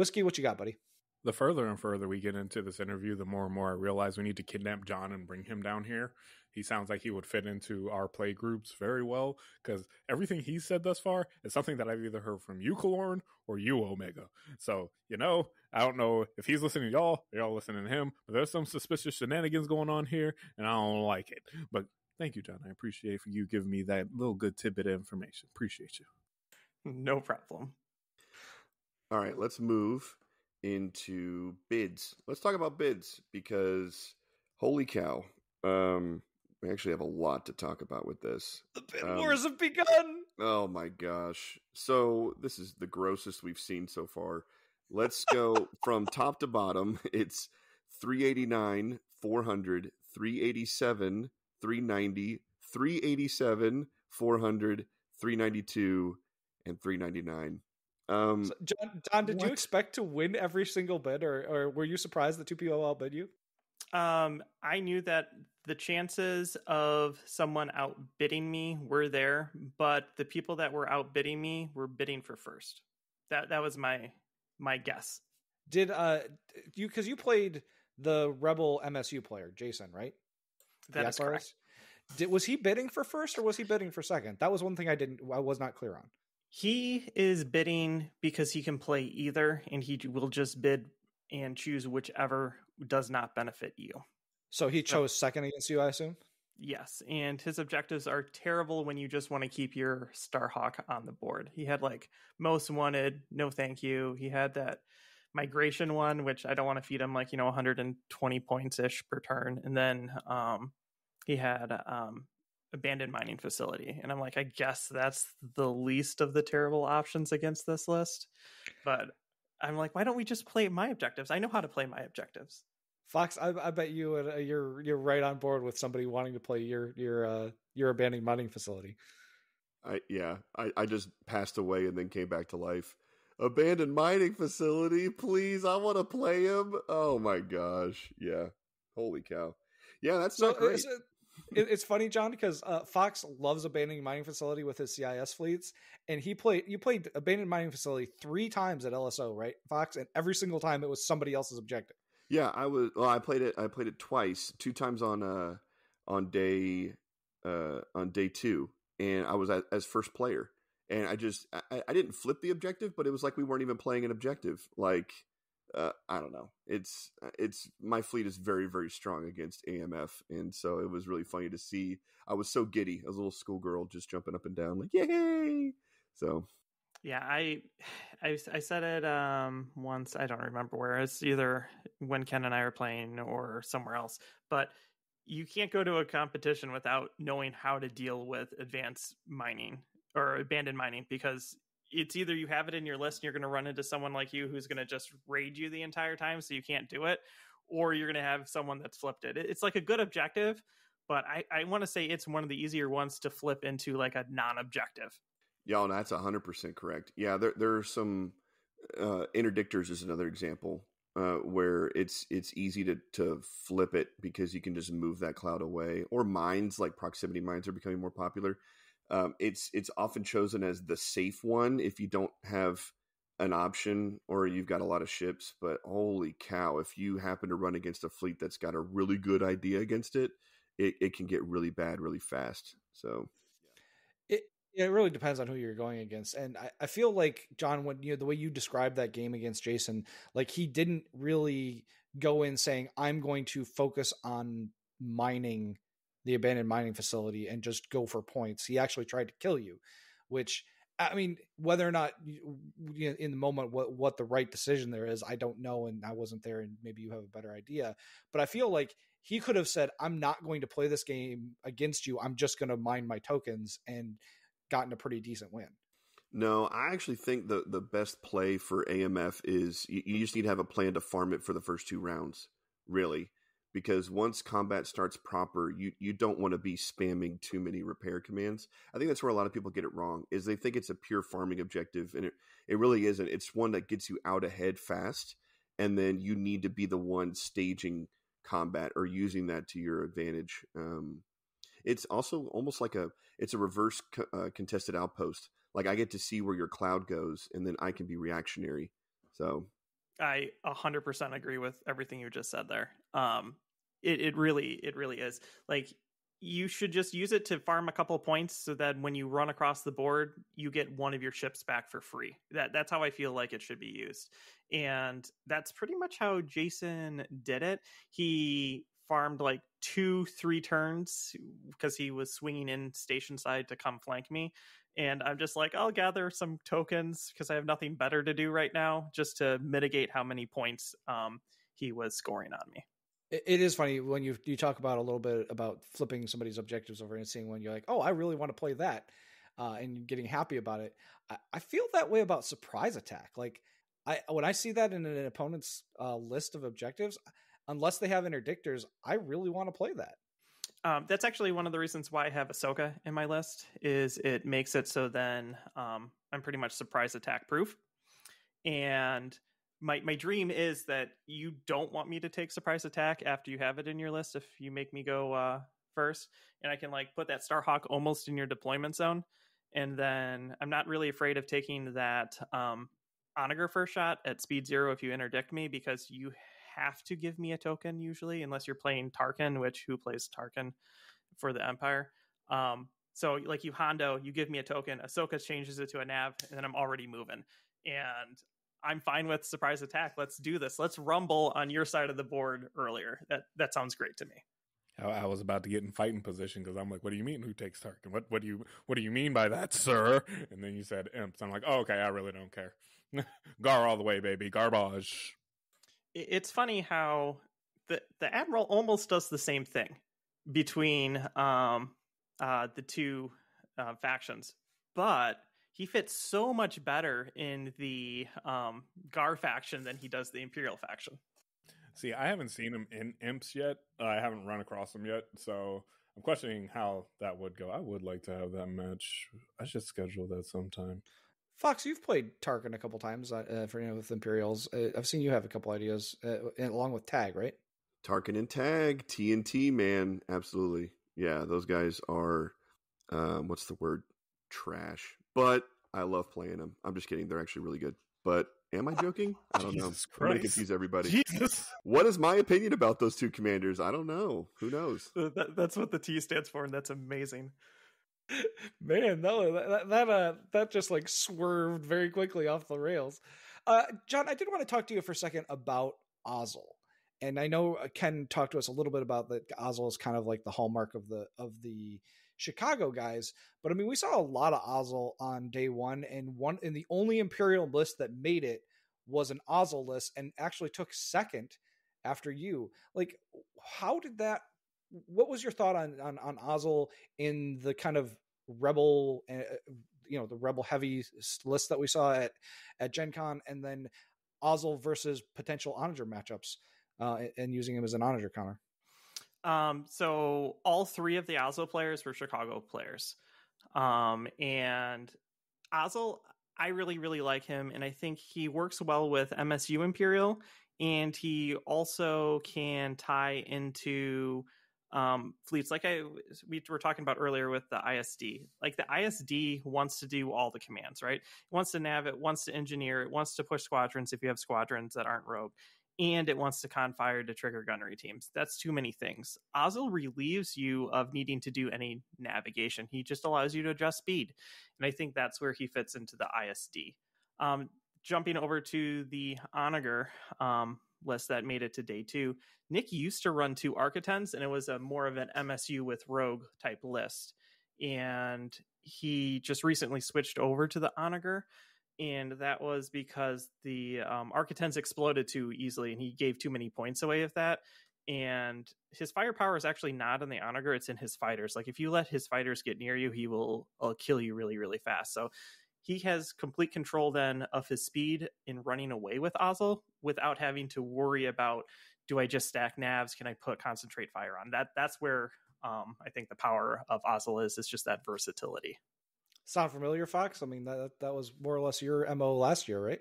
Whiskey, what you got, buddy? The further and further we get into this interview, the more and more I realize we need to kidnap John and bring him down here. He sounds like he would fit into our play groups very well because everything he's said thus far is something that I've either heard from you, Kelorn, or you, Omega. So, you know, I don't know if he's listening to y'all, y'all listening to him, but there's some suspicious shenanigans going on here, and I don't like it. But thank you, John. I appreciate you giving me that little good tidbit of information. Appreciate you. No problem. All right, let's move into bids. Let's talk about bids because holy cow, um, we actually have a lot to talk about with this. The bid um, wars have begun. Oh my gosh! So this is the grossest we've seen so far. Let's go from top to bottom. It's 389, 400, 387, 390, 387, 400, 392, and 399. Um, so John, Don, did what? you expect to win every single bid, or, or were you surprised that two people outbid you? Um, I knew that the chances of someone outbidding me were there, but the people that were outbidding me were bidding for first. That that was my my guess. Did uh you because you played the Rebel MSU player Jason, right? That is correct. Did, was he bidding for first or was he bidding for second? That was one thing I didn't I was not clear on. He is bidding because he can play either, and he will just bid and choose whichever does not benefit you. So he chose second against you, I assume? Yes, and his objectives are terrible when you just want to keep your Starhawk on the board. He had like most wanted, no thank you. He had that migration one, which I don't want to feed him like, you know, 120 points ish per turn. And then um, he had um, abandoned mining facility. And i'm like i guess that's the least of the terrible options against this list. But i'm like why don't we just play my objectives? I know how to play my objectives. Fox i, I bet you uh, you're you're right on board with somebody wanting to play your your uh your abandoned mining facility. I yeah i i just passed away and then came back to life. Abandoned mining facility please i want to play him. Oh my gosh yeah holy cow. Yeah that's so, not great it, it's funny, John, because uh, Fox loves abandoning mining facility with his CIS fleets, and he played you played abandoned mining facility three times at LSO, right, Fox? And every single time it was somebody else's objective. Yeah, I was. Well, I played it. I played it twice, two times on uh on day uh on day two, and I was as, as first player, and I just I, I didn't flip the objective, but it was like we weren't even playing an objective, like uh, I don't know. It's uh, it's my fleet is very very strong against AMF, and so it was really funny to see. I was so giddy, a little schoolgirl, just jumping up and down like yay! So yeah, I, I, I said it um, once. I don't remember where. It's either when Ken and I are playing or somewhere else. But you can't go to a competition without knowing how to deal with advanced mining or abandoned mining because it's either you have it in your list and you're going to run into someone like you who's going to just raid you the entire time so you can't do it or you're going to have someone that's flipped it. It's like a good objective but i, I want to say it's one of the easier ones to flip into like a non-objective. No, that's 100% correct. Yeah there, there are some uh, interdictors is another example uh, where it's it's easy to to flip it because you can just move that cloud away or mines like proximity mines are becoming more popular um, it's it's often chosen as the safe one if you don't have an option or you've got a lot of ships. But holy cow, if you happen to run against a fleet that's got a really good idea against it, it, it can get really bad really fast. So it it really depends on who you're going against. And I, I feel like John, when you know the way you described that game against Jason, like he didn't really go in saying, I'm going to focus on mining the abandoned mining facility and just go for points. He actually tried to kill you, which I mean, whether or not you, in the moment what what the right decision there is, I don't know, and I wasn't there, and maybe you have a better idea. But I feel like he could have said, "I'm not going to play this game against you. I'm just going to mine my tokens," and gotten a pretty decent win. No, I actually think the the best play for AMF is you, you just need to have a plan to farm it for the first two rounds, really, because once combat starts proper, you you don't want to be spamming too many repair commands. I think that's where a lot of people get it wrong. Is they think it's a pure farming objective, and it it really isn't. It's one that gets you out ahead fast, and then you need to be the one staging combat or using that to your advantage. Um, it's also almost like a it's a reverse co- uh, contested outpost like I get to see where your cloud goes, and then I can be reactionary. So I 100% agree with everything you just said there. Um, it it really it really is. Like you should just use it to farm a couple points so that when you run across the board you get one of your ships back for free. That that's how i feel like it should be used. And that's pretty much how jason did it. He farmed like two three turns because he was swinging in station side to come flank me. And I'm just like, I'll gather some tokens because I have nothing better to do right now, just to mitigate how many points um, he was scoring on me. It is funny when you you talk about a little bit about flipping somebody's objectives over and seeing when you're like, oh, I really want to play that, uh, and getting happy about it. I, I, feel that way about surprise attack. Like I when I see that in an opponent's uh, list of objectives, unless they have interdictors, I really want to play that. Um, that's actually one of the reasons why I have Ahsoka in my list. Is it makes it so then um, I'm pretty much surprise attack proof, and my my dream is that you don't want me to take surprise attack after you have it in your list. If you make me go uh, first, and I can like put that Starhawk almost in your deployment zone, and then I'm not really afraid of taking that um, Onager first shot at speed zero if you interdict me because you have to give me a token usually, unless you're playing Tarkin, which who plays Tarkin for the Empire. Um, so like you Hondo, you give me a token, Ahsoka changes it to a nav, and then I'm already moving. And I'm fine with surprise attack. Let's do this. Let's rumble on your side of the board earlier. That that sounds great to me. I, was about to get in fighting position because I'm like, "What do you mean? Who takes Tarkin? What what do you what do you mean by that, sir?" And then you said imps. I'm like, "Oh, okay. I really don't care. Gar all the way, baby. Garbage." it's funny how the the admiral almost does the same thing between um, uh, the two uh, factions, but he fits so much better in the um, Gar faction than he does the Imperial faction. See, I haven't seen him in Imps yet. Uh, I haven't run across him yet, so I'm questioning how that would go. I would like to have that match. I should schedule that sometime. Fox, you've played Tarkin a couple times uh, for you know with Imperials. Uh, I've seen you have a couple ideas uh, along with Tag, right? Tarkin and Tag, TNT, man, absolutely. Yeah, those guys are, um, what's the word? Trash. But I love playing them. I'm just kidding. They're actually really good. But am I joking? I don't Jesus know. Christ. I'm going to confuse everybody. Jesus. What is my opinion about those two commanders? I don't know. Who knows? That, that's what the T stands for, and that's amazing. Man, no, that that uh, that just like swerved very quickly off the rails. Uh, John, I did want to talk to you for a second about Ozzel, and I know uh, Ken talked to us a little bit about that. Ozzel is kind of like the hallmark of the of the Chicago guys, but I mean, we saw a lot of Ozzel on day one, and one and the only Imperial list that made it was an Ozzel list, and actually took second after you. Like, how did that what was your thought on on on Ozzel in the kind of rebel, uh, you know, the rebel heavy list that we saw at at Gen Con, and then Ozzel versus potential onager matchups, uh, and using him as an onager counter. Um, so all three of the Ozzel players were Chicago players, um, and Ozzel, I really really like him, and I think he works well with MSU Imperial, and he also can tie into um, fleets like I we were talking about earlier with the ISD. Like the ISD wants to do all the commands, right? It wants to nav, it wants to engineer, it wants to push squadrons if you have squadrons that aren't rogue, and it wants to con fire to trigger gunnery teams. That's too many things. Ozzel relieves you of needing to do any navigation. He just allows you to adjust speed, and I think that's where he fits into the ISD. Um, jumping over to the Onager, um, list that made it to day two. Nick used to run two Arquitens, and it was a more of an MSU with Rogue type list. And he just recently switched over to the Onager, and that was because the um, Arquitens exploded too easily, and he gave too many points away of that. And his firepower is actually not in the Onager; it's in his fighters. Like if you let his fighters get near you, he will, will kill you really, really fast. So he has complete control then of his speed in running away with Ozzel without having to worry about do I just stack navs? Can I put concentrate fire on? That that's where um, I think the power of Ozzel is. It's just that versatility. Sound familiar, Fox? I mean, that that was more or less your mo last year, right?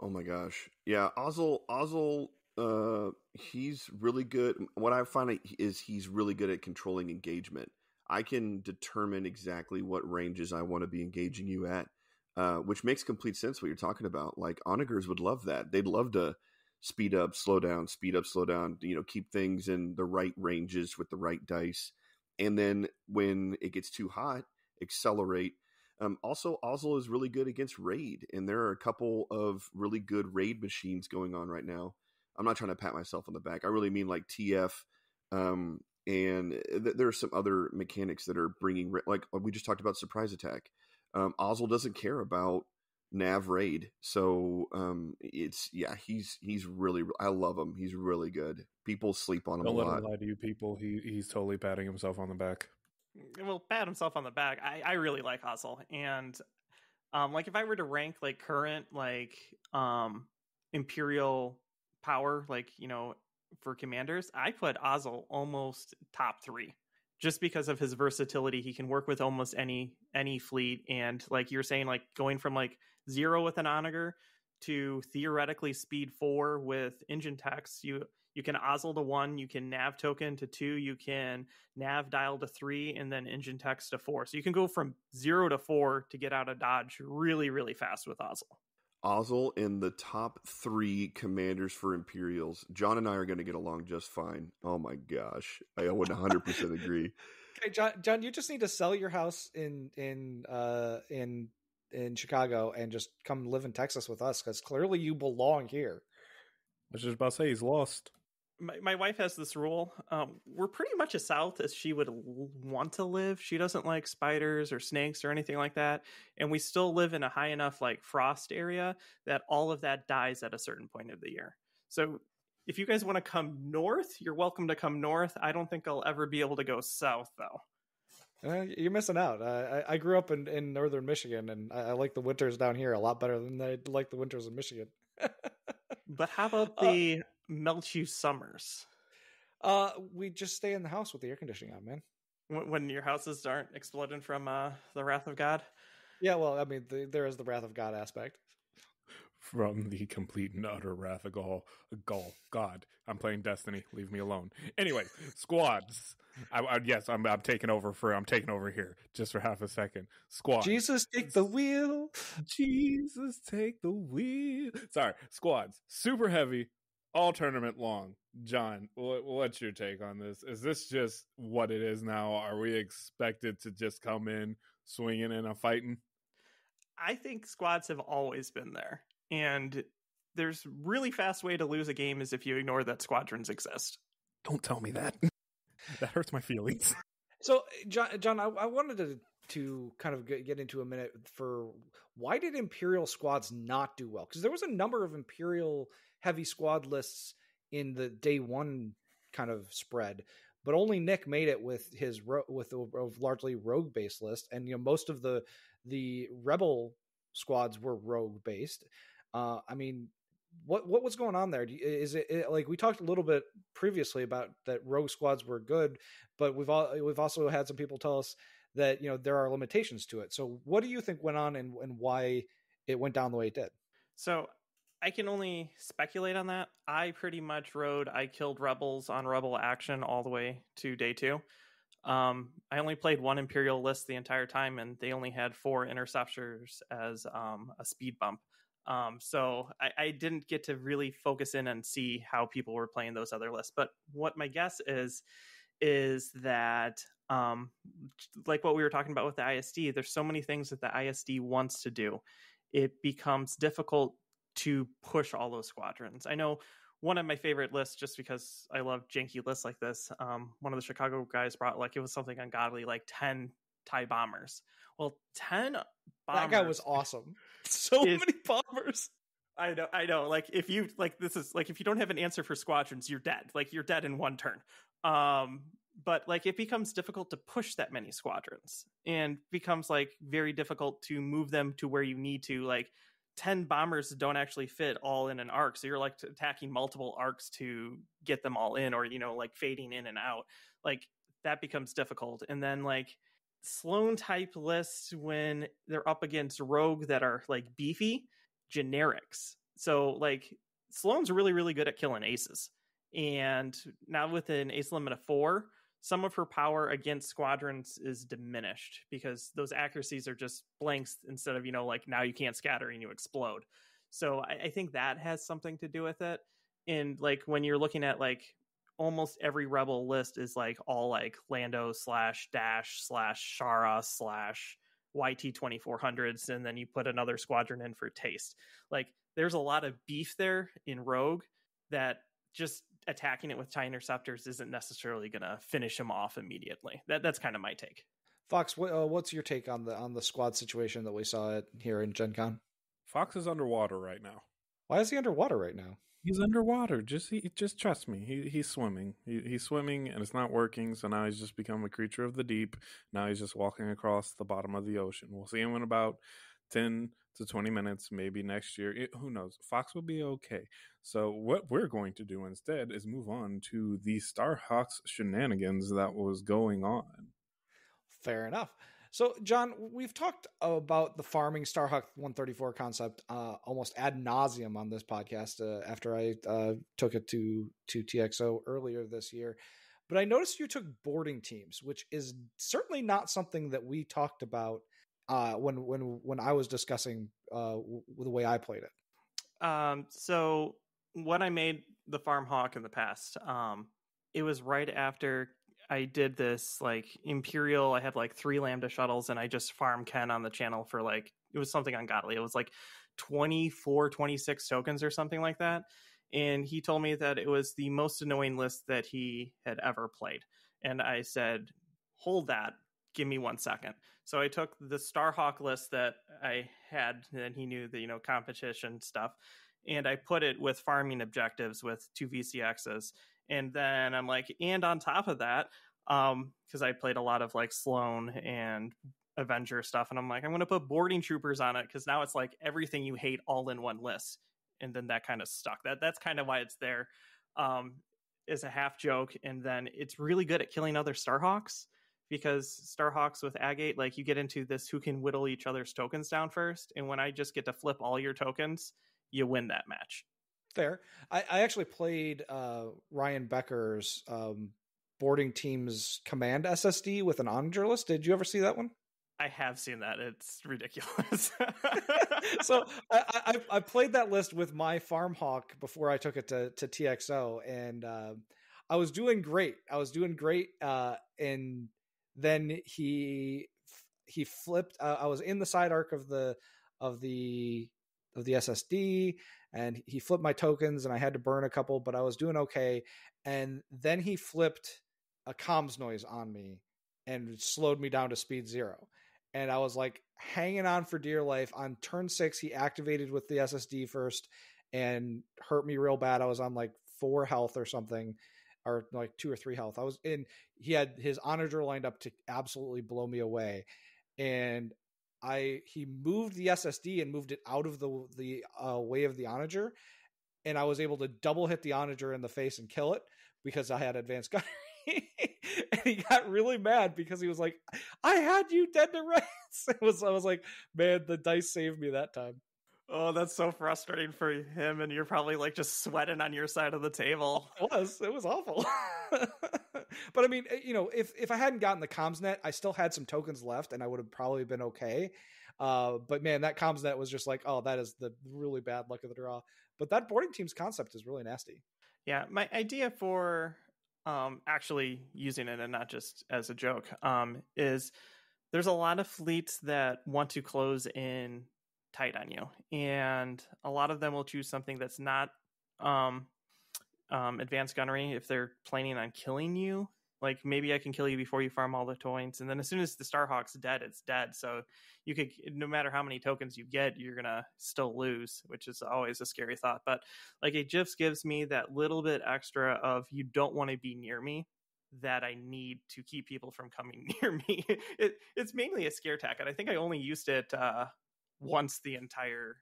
Oh my gosh, yeah, Ozzel, Ozzel, uh, he's really good. What I find is he's really good at controlling engagement. I can determine exactly what ranges I want to be engaging you at, uh, which makes complete sense what you're talking about. Like onagers would love that. They'd love to speed up, slow down, speed up, slow down. You know, keep things in the right ranges with the right dice, and then when it gets too hot, accelerate. Um, also, Ozzel is really good against raid, and there are a couple of really good raid machines going on right now. I'm not trying to pat myself on the back. I really mean like TF, um, and th- there are some other mechanics that are bringing like we just talked about surprise attack. Um, Ozzel doesn't care about nav raid, so um, it's yeah he's he's really I love him. He's really good. People sleep on him Don't a let lot. him lie to you, people. He he's totally patting himself on the back. Well, pat himself on the back. I, I really like Ozzel, and um, like if I were to rank like current like um Imperial power, like you know for commanders, I put Ozzel almost top three, just because of his versatility. He can work with almost any any fleet, and like you're saying, like going from like zero with an onager to theoretically speed four with engine techs, you you can Ozzel to one, you can nav token to two, you can nav dial to three, and then engine techs to four. So you can go from zero to four to get out of dodge really, really fast with Ozzel. Ozzel in the top three commanders for Imperials. John and I are going to get along just fine. Oh my gosh, I would 100 percent agree. Okay, John. John, you just need to sell your house in in uh in in Chicago and just come live in Texas with us because clearly you belong here. I was just about to say he's lost. My, my wife has this rule. Um, we're pretty much as south as she would want to live. She doesn't like spiders or snakes or anything like that. And we still live in a high enough like frost area that all of that dies at a certain point of the year. So if you guys want to come north, you're welcome to come north. I don't think I'll ever be able to go south though. Uh, you're missing out. I, I grew up in, in northern Michigan, and I, I like the winters down here a lot better than I like the winters in Michigan. But how about Uh, the melt you summers uh, we just stay in the house with the air conditioning on, man. when, when your houses aren't exploding from uh, the wrath of God? Yeah, well, I mean, the, there is the wrath of God aspect. From the complete and utter wrath of Gaul, Gaul, God, I'm playing Destiny. Leave me alone. Anyway, squads. I, I, yes, I'm, I'm taking over for. I'm taking over here just for half a second. Squad. Jesus, take the wheel. Jesus, take the wheel. Sorry, squads. Super heavy, all tournament long. John, what's your take on this? Is this just what it is now? Are we expected to just come in swinging and a fighting? I think squads have always been there. And there's really fast way to lose a game is if you ignore that squadrons exist. Don't tell me that. that hurts my feelings. So, John, John, I, I wanted to to kind of get, into a minute for why did Imperial squads not do well? Because there was a number of Imperial heavy squad lists in the day one kind of spread, but only Nick made it with his with a, largely rogue based list, and you know most of the the rebel squads were rogue based. Uh, I mean, what what was going on there? Is it like we talked a little bit previously about that rogue squads were good, but we've all we've also had some people tell us that you know there are limitations to it. So what do you think went on and and why it went down the way it did? So I can only speculate on that. I pretty much rode I killed rebels on rebel action all the way to day two. Um, I only played one Imperial list the entire time, and they only had four interceptors as um, a speed bump. Um, so I, I didn't get to really focus in and see how people were playing those other lists. But what my guess is is that um, like what we were talking about with the ISD, there's so many things that the ISD wants to do. It becomes difficult to push all those squadrons. I know one of my favorite lists, just because I love janky lists like this. Um, one of the Chicago guys brought like it was something ungodly, like ten tie bombers. Well, ten bombers. That guy was awesome. So Is- many bombers. I know, I know. Like if you like this is like if you don't have an answer for squadrons, you're dead. Like you're dead in one turn. Um, but like it becomes difficult to push that many squadrons and becomes like very difficult to move them to where you need to like 10 bombers don't actually fit all in an arc. So you're like attacking multiple arcs to get them all in or you know like fading in and out. Like that becomes difficult. And then like sloan type lists when they're up against rogue that are like beefy generics. So like sloan's really really good at killing aces and now with an ace limit of four some of her power against squadrons is diminished because those accuracies are just blanks instead of you know like now you can't scatter and you explode. So I, I, think that has something to do with it. And like when you're looking at like almost every rebel list is like all like lando slash dash slash shara slash yt 2400s and then you put another squadron in for taste. Like there's a lot of beef there in rogue that just attacking it with tie interceptors isn't necessarily going to finish him off immediately. That that's kind of my take. Fox, what, uh, what's your take on the on the squad situation that we saw it here in Gen Con? Fox is underwater right now. Why is he underwater right now? He's underwater. Just he, just trust me. He he's swimming. He, he's swimming and it's not working. So now he's just become a creature of the deep. Now he's just walking across the bottom of the ocean. We'll see him in about ten to 20 minutes maybe next year. It, who knows? Fox will be okay. So, what we're going to do instead is move on to the Starhawks shenanigans that was going on. Fair enough. So, John, we've talked about the farming Starhawk 134 concept uh, almost ad nauseum on this podcast uh, after I uh, took it to to TXO earlier this year. But I noticed you took boarding teams, which is certainly not something that we talked about uh, when when when I was discussing uh, w- the way I played it. Um, so when I made the Farm Hawk in the past, um, it was right after I did this like Imperial. I had like three Lambda shuttles, and I just farm Ken on the channel for like it was something ungodly. It was like 24, 26 tokens or something like that. And he told me that it was the most annoying list that he had ever played. And I said, hold that give me one second. So I took the Starhawk list that I had, and he knew the you know competition stuff, and I put it with farming objectives with two VCXs, and then I'm like, and on top of that, um, because I played a lot of like Sloan and Avenger stuff, and I'm like, I'm going to put boarding troopers on it because now it's like everything you hate all in one list, and then that kind of stuck. That that's kind of why it's there. Um, is a half joke, and then it's really good at killing other Starhawks because Starhawks with Agate, like you get into this who can whittle each other's tokens down first. And when I just get to flip all your tokens, you win that match. Fair. I, I actually played uh, Ryan Becker's um, boarding team's command SSD with an onager list. Did you ever see that one? I have seen that. It's ridiculous. so I, I, I, played that list with my Farm Hawk before I took it to, to TXO, and uh, I was doing great. I was doing great, uh, and then he he flipped. Uh, I was in the side arc of the of the of the SSD, and he flipped my tokens, and I had to burn a couple, but I was doing okay. And then he flipped a comms noise on me and slowed me down to speed zero. And I was like hanging on for dear life. On turn six, he activated with the SSD first and hurt me real bad. I was on like four health or something or like two or three health. I was in. He had his onager lined up to absolutely blow me away, and I he moved the SSD and moved it out of the the uh, way of the onager, and I was able to double hit the onager in the face and kill it because I had advanced gunnery. and he got really mad because he was like, "I had you dead to rights." It was I was like, "Man, the dice saved me that time." Oh, that's so frustrating for him, and you're probably like just sweating on your side of the table. It was. It was awful. but I mean, eh, you know, if if I hadn't gotten the comms net, I still had some tokens left, and I would have probably been okay. Uh, but man, that comms net was just like, oh, that is the really bad luck of the draw. But that boarding team's concept is really nasty. Yeah, my idea for um, actually using it and not just as a joke um, is there's a lot of fleets that want to close in tight on you, and a lot of them will choose something that's not um, um, advanced gunnery if they're planning on killing you. Like maybe I can kill you before you farm all the coins, and then as soon as the Starhawk's dead, it's dead. So you could, no matter how many tokens you get, you're gonna still lose, which is always a scary thought. But like it just gives me that little bit extra of you don't want to be near me that I need to keep people from coming near me. It, it's mainly a scare tactic. I think I only used it uh, once the entire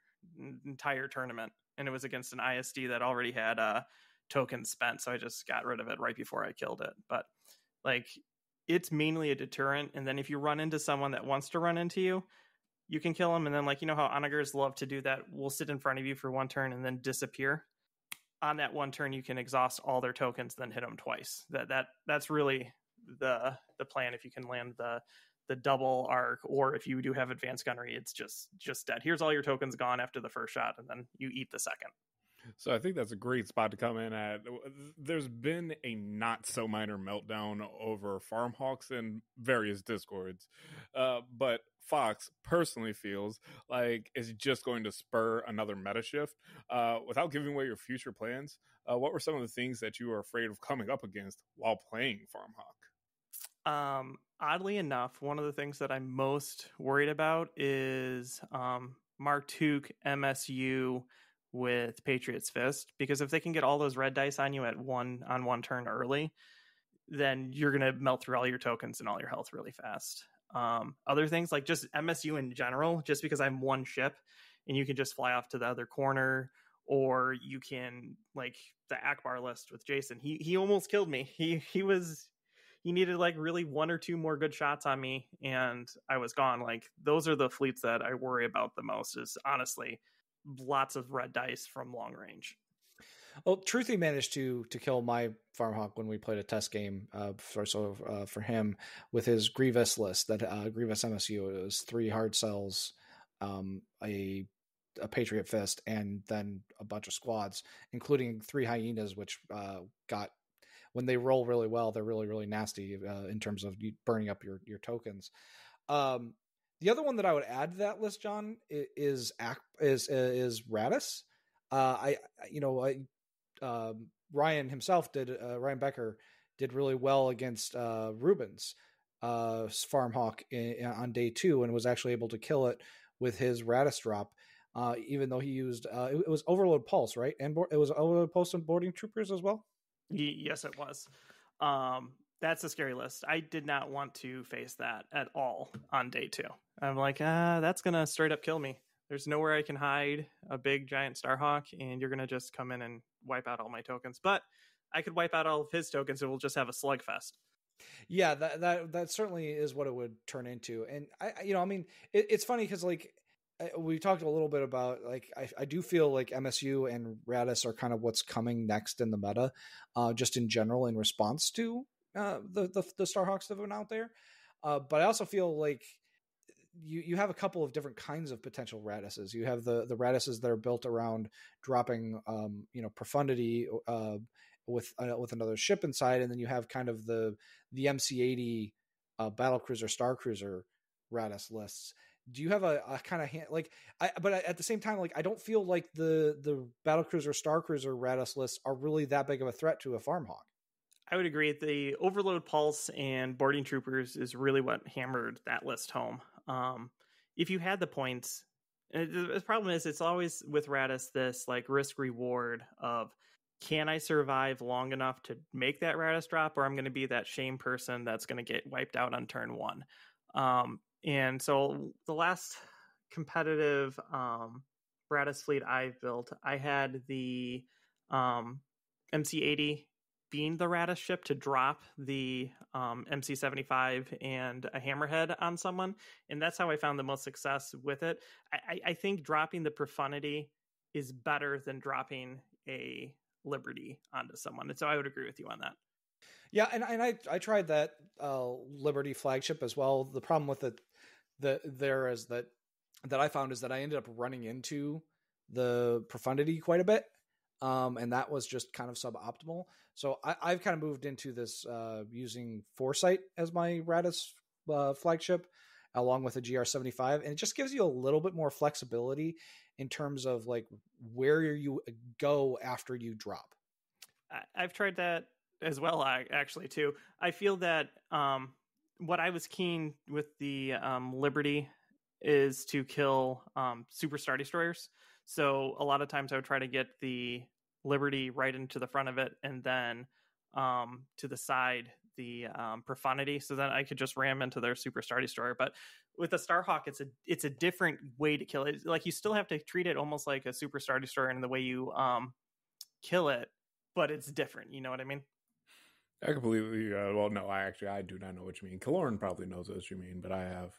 entire tournament, and it was against an ISD that already had uh, tokens spent, so I just got rid of it right before I killed it. But like, it's mainly a deterrent, and then if you run into someone that wants to run into you, you can kill them, and then like you know how onagers love to do that, will sit in front of you for one turn and then disappear. On that one turn you can exhaust all their tokens then hit them twice. That that that's really the the plan if you can land the the double arc or if you do have advanced gunnery it's just just dead here's all your tokens gone after the first shot and then you eat the second so I think that's a great spot to come in at. There's been a not so minor meltdown over farm hawks in various discords, uh, but Fox personally feels like it's just going to spur another meta shift. Uh, without giving away your future plans, uh, what were some of the things that you were afraid of coming up against while playing Farm Hawk? Um, oddly enough, one of the things that I'm most worried about is um, Mark Took MSU with Patriot's Fist because if they can get all those red dice on you at one on one turn early, then you're gonna melt through all your tokens and all your health really fast. Um, other things like just MSU in general, just because I'm one ship and you can just fly off to the other corner, or you can like the Ackbar list with Jason. He he almost killed me. He he was he needed like really one or two more good shots on me and I was gone. Like those are the fleets that I worry about the most is honestly lots of red dice from long range. Well, Truthy managed to to kill my Farmhawk when we played a test game uh, for so uh, for him with his Grievous list. That uh, Grievous MSU it was three Hardcells, um, a a Patriot Fist, and then a bunch of squads, including three hyenas, which uh, got when they roll really well, they're really really nasty uh, in terms of burning up your your tokens. Um, the other one that I would add to that list, John, is is is, is Raddus. Uh, I you know I um, Ryan himself did uh, Ryan Becker did really well against uh, Rubens uh, Farmhawk in, on day two and was actually able to kill it with his Raddus drop. Uh, even though he used uh, it, it, was Overload Pulse, right? And bo- it was Overload Pulse and Boarding Troopers as well. Yes, it was. Um, that's a scary list. I did not want to face that at all on day two. I'm like, ah, that's gonna straight up kill me. There's nowhere I can hide a big giant Starhawk, and you're gonna just come in and wipe out all my tokens. But I could wipe out all of his tokens, and we'll just have a slugfest. Yeah, that that that certainly is what it would turn into. And I, you know, I mean, it, it's funny because like we talked a little bit about like I, I, do feel like MSU and Raddus are kind of what's coming next in the meta, uh, just in general in response to uh, the, the the Starhawks that have been out there. Uh, but I also feel like you you have a couple of different kinds of potential radises. You have the the radises that are built around dropping um, you know profundity uh, with uh, with another ship inside, and then you have kind of the the MC80 uh, battle cruiser star cruiser Raddus lists. Do you have a, a kind of hand, like I but at the same time like I don't feel like the the battle cruiser star cruiser Raddus lists are really that big of a threat to a farm farmhawk. I would agree. The overload pulse and boarding troopers is really what hammered that list home. Um, if you had the points, the problem is it's always with Raddus this like risk reward of can I survive long enough to make that Raddus drop, or I'm going to be that shame person that's going to get wiped out on turn one. Um, and so the last competitive um, Raddus fleet I built, I had the um, MC80 being the Raddus ship to drop the um, MC75 and a hammerhead on someone. And that's how I found the most success with it. I, I think dropping the profundity is better than dropping a liberty onto someone. And so I would agree with you on that. Yeah, and, and I I tried that uh, Liberty flagship as well. The problem with it the there is that that I found is that I ended up running into the profundity quite a bit um, and that was just kind of suboptimal. So I, have kind of moved into this uh, using Foresight as my Raddus uh, flagship, along with a GR75, and it just gives you a little bit more flexibility in terms of like where you go after you drop. I've tried that as well, actually too. I feel that um, what I was keen with the um, Liberty is to kill um, super star destroyers. So a lot of times I would try to get the Liberty right into the front of it, and then um, to the side the um, profundity, so then I could just ram into their super star destroyer. But with a Starhawk, it's a it's a different way to kill it. Like you still have to treat it almost like a super star destroyer in the way you um, kill it, but it's different. You know what I mean? I completely. Uh, well, no, I actually I do not know what you mean. Kelorn probably knows what you mean, but I have.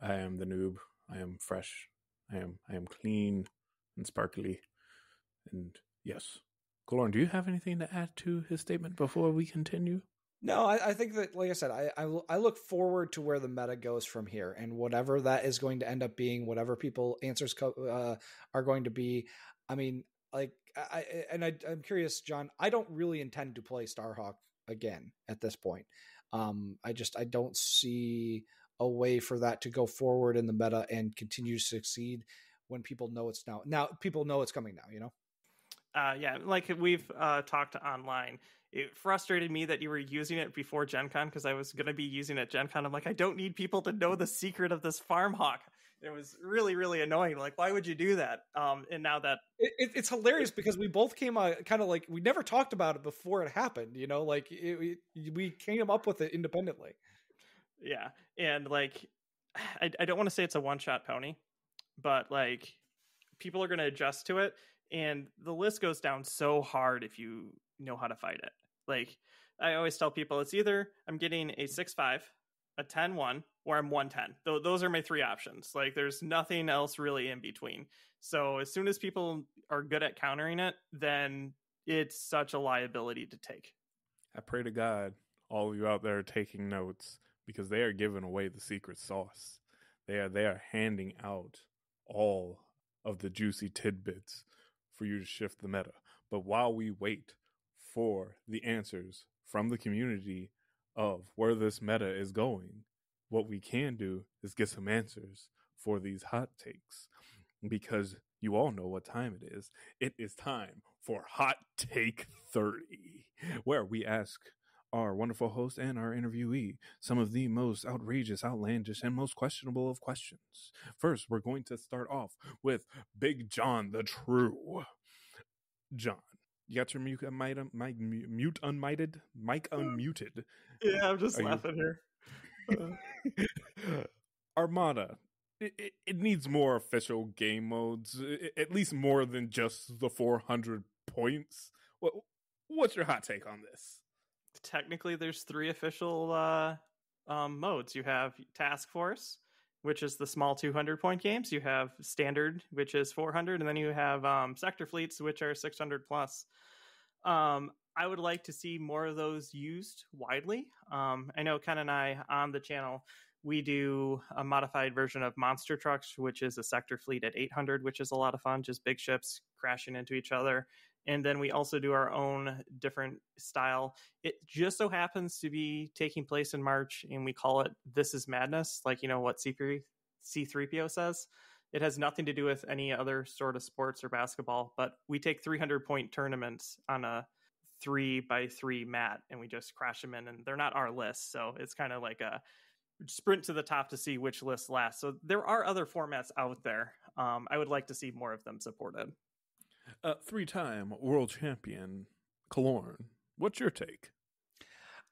I am the noob. I am fresh. I am. I am clean and sparkly. And yes, Kelorn, do you have anything to add to his statement before we continue? No, I, I, think that, like I said, I, I, I look forward to where the meta goes from here, and whatever that is going to end up being, whatever people answers co- uh, are going to be. I mean, like, I and I, I'm curious, John. I don't really intend to play Starhawk again at this point. Um, I just I don't see a way for that to go forward in the meta and continue to succeed when people know it's now. Now people know it's coming now. You know. Uh, yeah, like we've uh, talked online it frustrated me that you were using it before Gen Con because I was going to be using it Gen Con. I'm like, I don't need people to know the secret of this farm hawk. It was really, really annoying. Like, why would you do that? Um, and now that it, it, it's hilarious because we both came out kind of like we never talked about it before it happened. You know, like it, we came up with it independently. Yeah, and like, I, I don't want to say it's a one shot pony, but like, people are going to adjust to it, and the list goes down so hard if you know how to fight it. Like I always tell people, it's either I'm getting a six five, a 10-1, or I'm 110. Th- those are my three options. Like there's nothing else really in between. So as soon as people are good at countering it, then it's such a liability to take. I pray to God, all of you out there are taking notes, because they are giving away the secret sauce. They are they are handing out all of the juicy tidbits for you to shift the meta. But while we wait for the answers from the community of where this meta is going, what we can do is get some answers for these hot takes because you all know what time it is. It is time for Hot Take 30, where we ask our wonderful host and our interviewee some of the most outrageous, outlandish, and most questionable of questions. First, we're going to start off with Big John the True. John, you got your mute, mic, mic, mute unmuted, mic unmuted. Yeah, I'm just Are laughing you... here. Uh. Armada, it, it, it, needs more official game modes, at least more than just the 400 points. What, what's your hot take on this? Technically, there's three official uh, um, modes. You have Task Force, which is the small 200 point games. You have standard, which is 400, and then you have um, sector fleets, which are 600 plus. Um, I would like to see more of those used widely. Um, I know Ken and I on the channel we do a modified version of monster trucks, which is a sector fleet at 800, which is a lot of fun, just big ships crashing into each other. And then we also do our own different style. It just so happens to be taking place in March, and we call it This is Madness, like, you know, what C3, C3PO says. It has nothing to do with any other sort of sports or basketball, but we take 300 point tournaments on a three by three mat and we just crash them in, and they're not our list. So it's kind of like a sprint to the top to see which list lasts. So there are other formats out there. Um, I would like to see more of them supported. Uh, three-time world champion Kelorn, what's your take?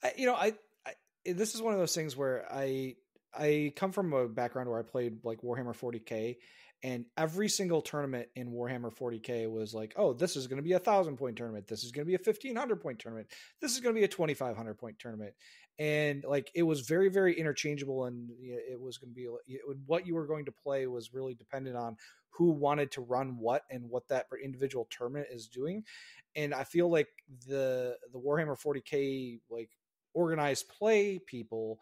I, you know, I, I this is one of those things where I I come from a background where I played like Warhammer 40k, and every single tournament in Warhammer 40k was like, oh, this is going to be a thousand point tournament. This is going to be a 1500 point tournament. This is going to be a 2500 point tournament and like it was very very interchangeable and it was going to be it, what you were going to play was really dependent on who wanted to run what and what that individual tournament is doing and i feel like the the warhammer 40k like organized play people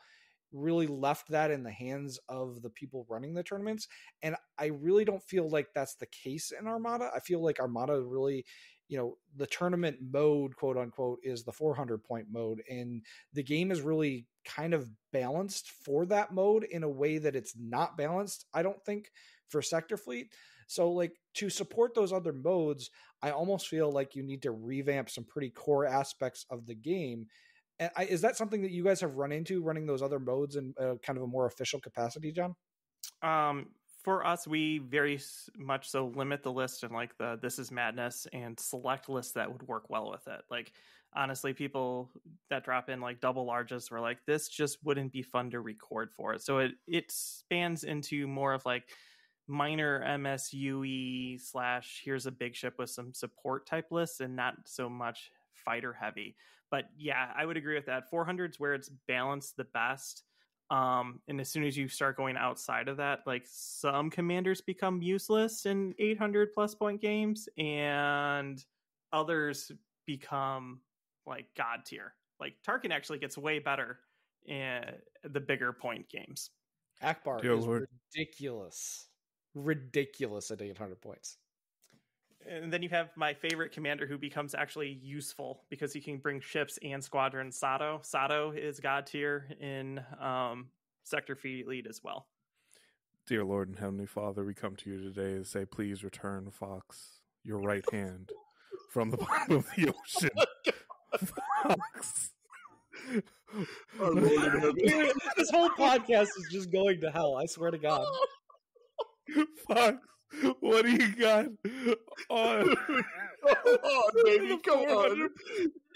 really left that in the hands of the people running the tournaments and i really don't feel like that's the case in armada. I feel like armada really you know the tournament mode quote unquote is the 400 point mode and the game is really kind of balanced for that mode in a way that it's not balanced i don't think for sector fleet. So like to support those other modes i almost feel like you need to revamp some pretty core aspects of the game I, is that something that you guys have run into running those other modes in uh, kind of a more official capacity john um for us, we very much so limit the list and like the this is madness and select lists that would work well with it. Like honestly, people that drop in like double largest were like, this just wouldn't be fun to record for it. So it it spans into more of like minor MSUE slash here's a big ship with some support type lists and not so much fighter heavy. But yeah, I would agree with that. 400's where it's balanced the best. Um, and as soon as you start going outside of that, like some commanders become useless in 800 plus point games, and others become like god tier. Like Tarkin actually gets way better in the bigger point games. Ackbar Dear is Lord. ridiculous, ridiculous at 800 points. And then you have my favorite commander who becomes actually useful because he can bring ships and squadrons. Sato. Sato is god tier in um, Sector Fleet lead as well. Dear Lord and Heavenly Father, we come to you today and say, please return Fox, your right hand, from the bottom of the ocean. Fox. Our Lord in heaven. this whole podcast is just going to hell. I swear to God. Fox, what do you got on? Come on, baby, come on.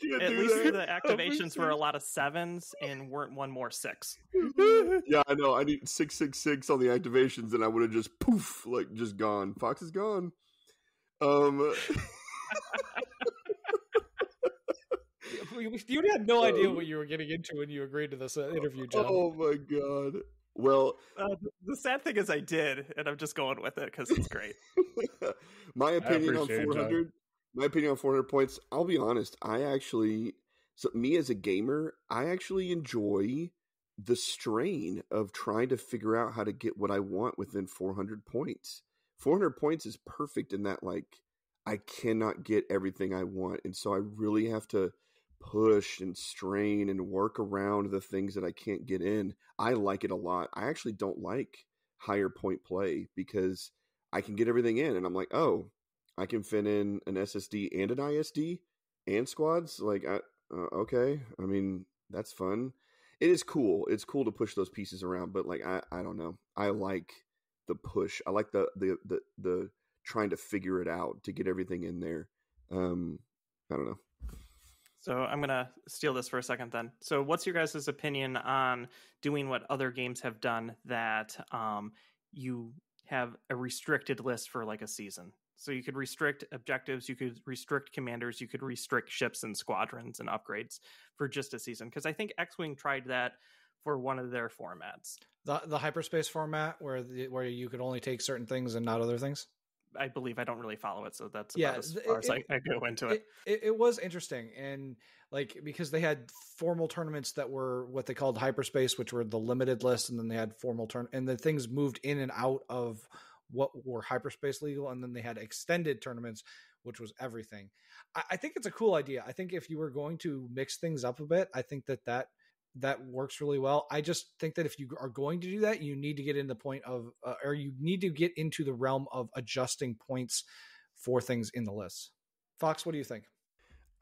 Can't At least that. the activations were a lot of sevens and weren't one more six. Yeah, I know. I need six six six on the activations, and I would have just poof, like just gone. Fox is gone. Um, You had no idea what you were getting into when you agreed to this uh, interview, John. oh my god. Well, Uh, the sad thing is, I did, and I'm just going with it because it's great. my opinion on appreciate it, 400 my opinion on 400 points i'll be honest i actually so me as a gamer i actually enjoy the strain of trying to figure out how to get what i want within 400 points 400 points is perfect in that like i cannot get everything i want and so i really have to push and strain and work around the things that i can't get in i like it a lot i actually don't like higher point play because I can get everything in, and I'm like, oh, I can fit in an SSD and an ISD and squads. Like, I, uh, okay, I mean, that's fun. It is cool. It's cool to push those pieces around, but like, I, I don't know. I like the push. I like the the the the trying to figure it out to get everything in there. Um, I don't know. So I'm gonna steal this for a second then. So what's your guys' opinion on doing what other games have done that um, you have a restricted list for like a season? So you could restrict objectives, you could restrict commanders, you could restrict ships and squadrons and upgrades for just a season. Because I think X-wing tried that for one of their formats. The the hyperspace format where the, where you could only take certain things and not other things. I believe I don't really follow it, so that's Yeah, as far as it- I, I go into it. It, it, it was interesting and like because they had formal tournaments that were what they called hyperspace, which were the limited list, and then they had formal turn and the things moved in and out of what were hyperspace legal, and then they had extended tournaments, which was everything. I, I think it's a cool idea. I think if you were going to mix things up a bit, I think that that that works really well. I just think that if you are going to do that, you need to get in the point of, uh, or you need to get into the realm of adjusting points for things in the list. Fox, what do you think?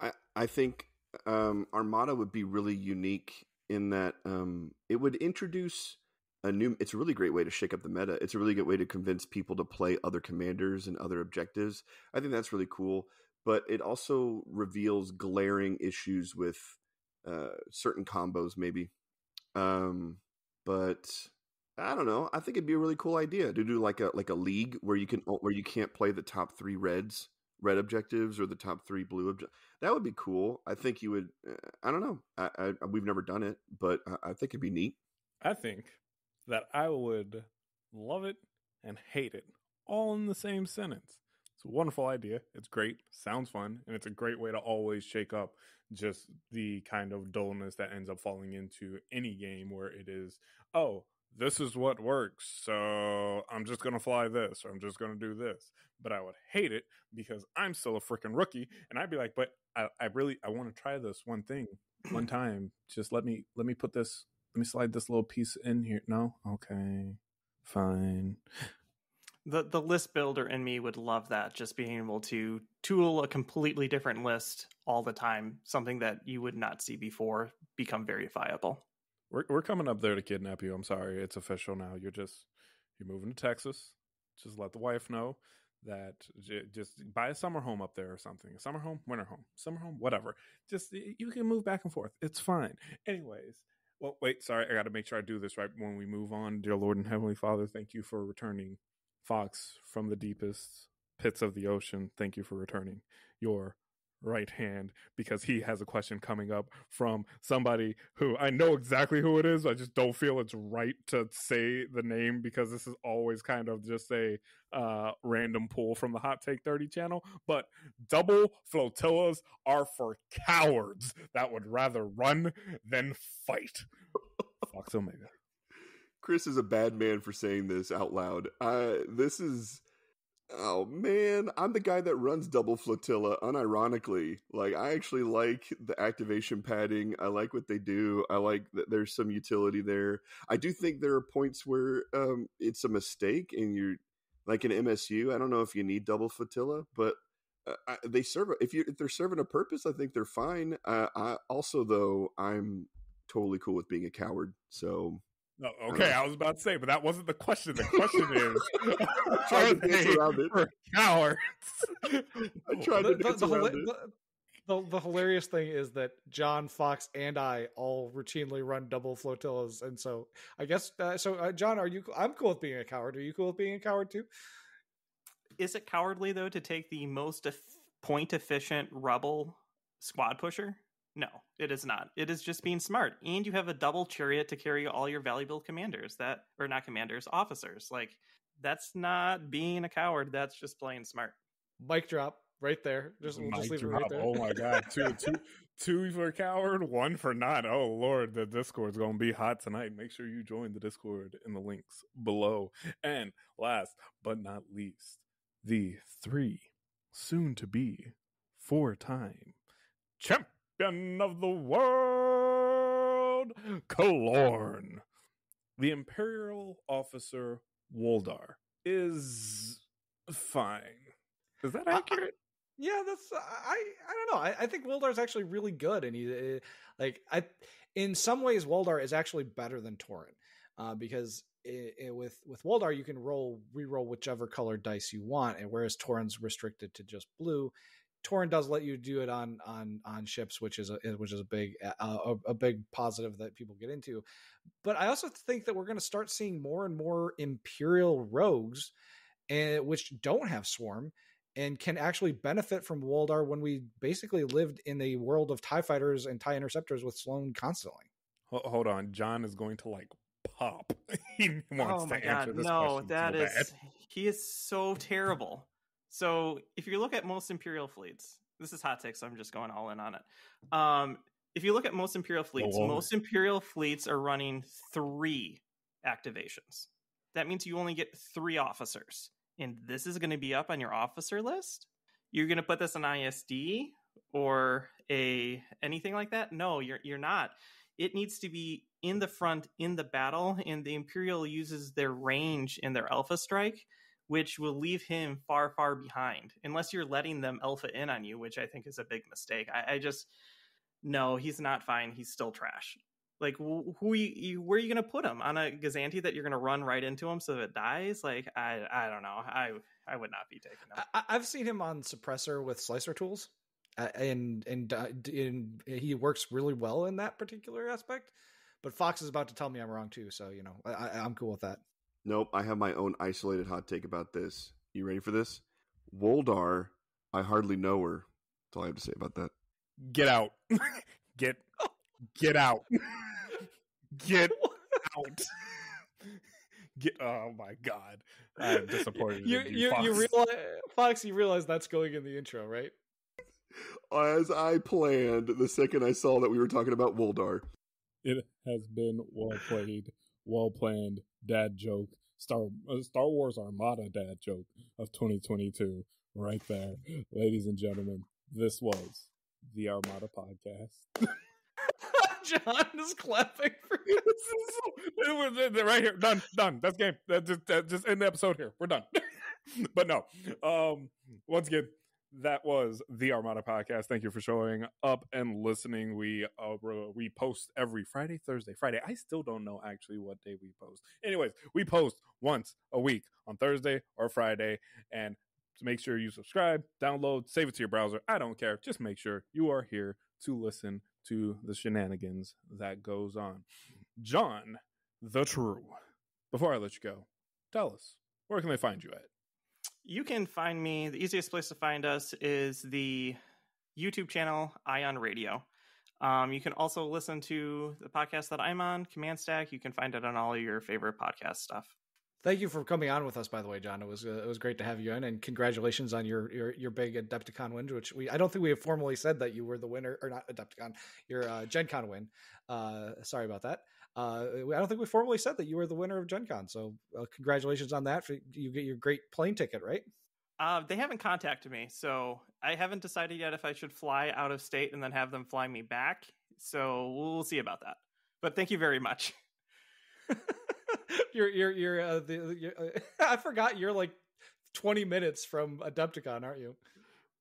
I I think um, Armada would be really unique in that um, it would introduce a new. It's a really great way to shake up the meta. It's a really good way to convince people to play other commanders and other objectives. I think that's really cool. But it also reveals glaring issues with uh, certain combos, maybe. Um, but I don't know. I think it'd be a really cool idea to do like a like a league where you can where you can't play the top three reds red objectives or the top three blue objectives. That would be cool. I think you would. Uh, I don't know. I, I we've never done it, but I, I think it'd be neat. I think that I would love it and hate it all in the same sentence. It's a wonderful idea. It's great, sounds fun, and it's a great way to always shake up just the kind of dullness that ends up falling into any game where it is, oh, this is what works, so I'm just going to fly this or I'm just going to do this. But I would hate it because I'm still a freaking rookie and I'd be like, but I, I really I want to try this one thing one time. Just let me let me put this let me slide this little piece in here. No? Okay. Fine. The the list builder in me would love that just being able to tool a completely different list all the time something that you would not see before become verifiable We're we're coming up there to kidnap you. I'm sorry. It's official now. You're just you're moving to Texas. Just let the wife know that just buy a summer home up there or something. A summer home, winter home, summer home, whatever. Just you can move back and forth. It's fine. Anyways, well, wait, sorry, I got to make sure I do this right when we move on. Dear Lord and Heavenly Father, thank you for returning Fox from the deepest pits of the ocean. Thank you for returning your right hand because he has a question coming up from somebody who I know exactly who it is. I just don't feel it's right to say the name because this is always kind of just a uh, random pull from the Hot Take 30 channel. But double flotillas are for cowards that would rather run than fight. Fox Omega. Chris is a bad man for saying this out loud. Uh, this is Oh man, I'm the guy that runs Double Flotilla unironically. Like I actually like the activation padding. I like what they do. I like that there's some utility there. I do think there are points where um, it's a mistake and you're like an MSU. I don't know if you need Double Flotilla, but uh, they serve if you if they're serving a purpose, I think they're fine. Uh, I also though I'm totally cool with being a coward. So no, okay, I was about to say, but that wasn't the question. The question is, are they around it. cowards? I tried to the, dance the, around the, it. the, the hilarious thing is that John Fox and I all routinely run double flotillas, and so I guess uh, so. Uh, John, are you? I'm cool with being a coward. Are you cool with being a coward too? Is it cowardly though to take the most eff- point efficient rebel squad pusher? No, it is not. It is just being smart. And you have a double chariot to carry all your valuable commanders that or not commanders, officers. Like that's not being a coward, that's just playing smart. Mic drop right there. Just, we'll just Mic leave it drop. right there. Oh my god, two, two, two for coward, one for not. Oh lord, the Discord's gonna be hot tonight. Make sure you join the Discord in the links below. And last but not least, the three soon to be four time champion of the world, Kelorn. The Imperial officer Woldar is fine. Is that accurate? Yeah, that's I. I don't know. I, I think is actually really good, and he uh, like I. In some ways, Waldar is actually better than Torrent uh, because i i with with Waldar you can roll re-roll whichever color dice you want, and whereas Torrent's restricted to just blue. Torrent does let you do it on on on ships, which is a which is a big uh, a, a big positive that people get into. But I also think that we're going to start seeing more and more Imperial rogues, uh, which don't have swarm and can actually benefit from Waldar when we basically lived in a world of TIE fighters and TIE interceptors with Sloane constantly. Hold on, John is going to like pop. he wants oh my to answer god, this no, question that so is bad. he is so terrible. So if you look at most Imperial fleets, this is hot take, so I'm just going all in on it. Um, if you look at most Imperial fleets, Whoa. most Imperial fleets are running three activations. That means you only get three officers, and this is going to be up on your officer list. You're going to put this on ISD or a anything like that? No, you're you're not. It needs to be in the front in the battle, and the Imperial uses their range in their Alpha Strike, which will leave him far, far behind, unless you're letting them Alpha in on you, which I think is a big mistake. I, I just no, he's not fine. He's still trash. Like wh- who you, where are you going to put him on a Gozanti that you're going to run right into him so it dies? Like I I don't know. I I would not be taking him. I, I've seen him on suppressor with slicer tools, uh, and and uh, and he works really well in that particular aspect. But Fox is about to tell me I'm wrong too, so you know I- I'm cool with that. Nope, I have my own isolated hot take about this. You ready for this? Woldar, I hardly know her. That's all I have to say about that. Get out. get get out. get out. Get oh my god. I'm disappointed. you in you, Fox. you realize Fox, you realize that's going in the intro, right? As I planned the second I saw that we were talking about Woldar. It has been well played, well planned dad joke. Star uh, Star Wars Armada dad joke of 2022 right there. Ladies and gentlemen, this was the Armada podcast. John is clapping for was right here. Done. Done. That's game. That just that just end the episode here. We're done. but no. Um once again, that was the Armada podcast. Thank you for showing up and listening. We uh we post every Friday, Thursday, Friday. I still don't know actually what day we post. Anyways, we post once a week on Thursday or Friday and make sure you subscribe, download, save it to your browser. I don't care. Just make sure you are here to listen to the shenanigans that goes on. John, the true. Before I let you go, tell us where can they find you at? You can find me. The easiest place to find us is the YouTube channel Ion Radio. Um, you can also listen to the podcast that I'm on, Command Stack. You can find it on all your favorite podcast stuff. Thank you for coming on with us, by the way, John. It was uh, it was great to have you in, and congratulations on your your, your big Adepticon win. Which we I don't think we have formally said that you were the winner, or not Adepticon, your uh, Gen Con win. Uh, sorry about that. Uh, I don't think we formally said that you were the winner of Gen Con. So uh, congratulations on that. For, you get your great plane ticket, right? Uh, they haven't contacted me, so I haven't decided yet if I should fly out of state and then have them fly me back. So we'll see about that. But thank you very much. you're you're you're uh, the you're, uh, I forgot you're like 20 minutes from Adepticon, aren't you?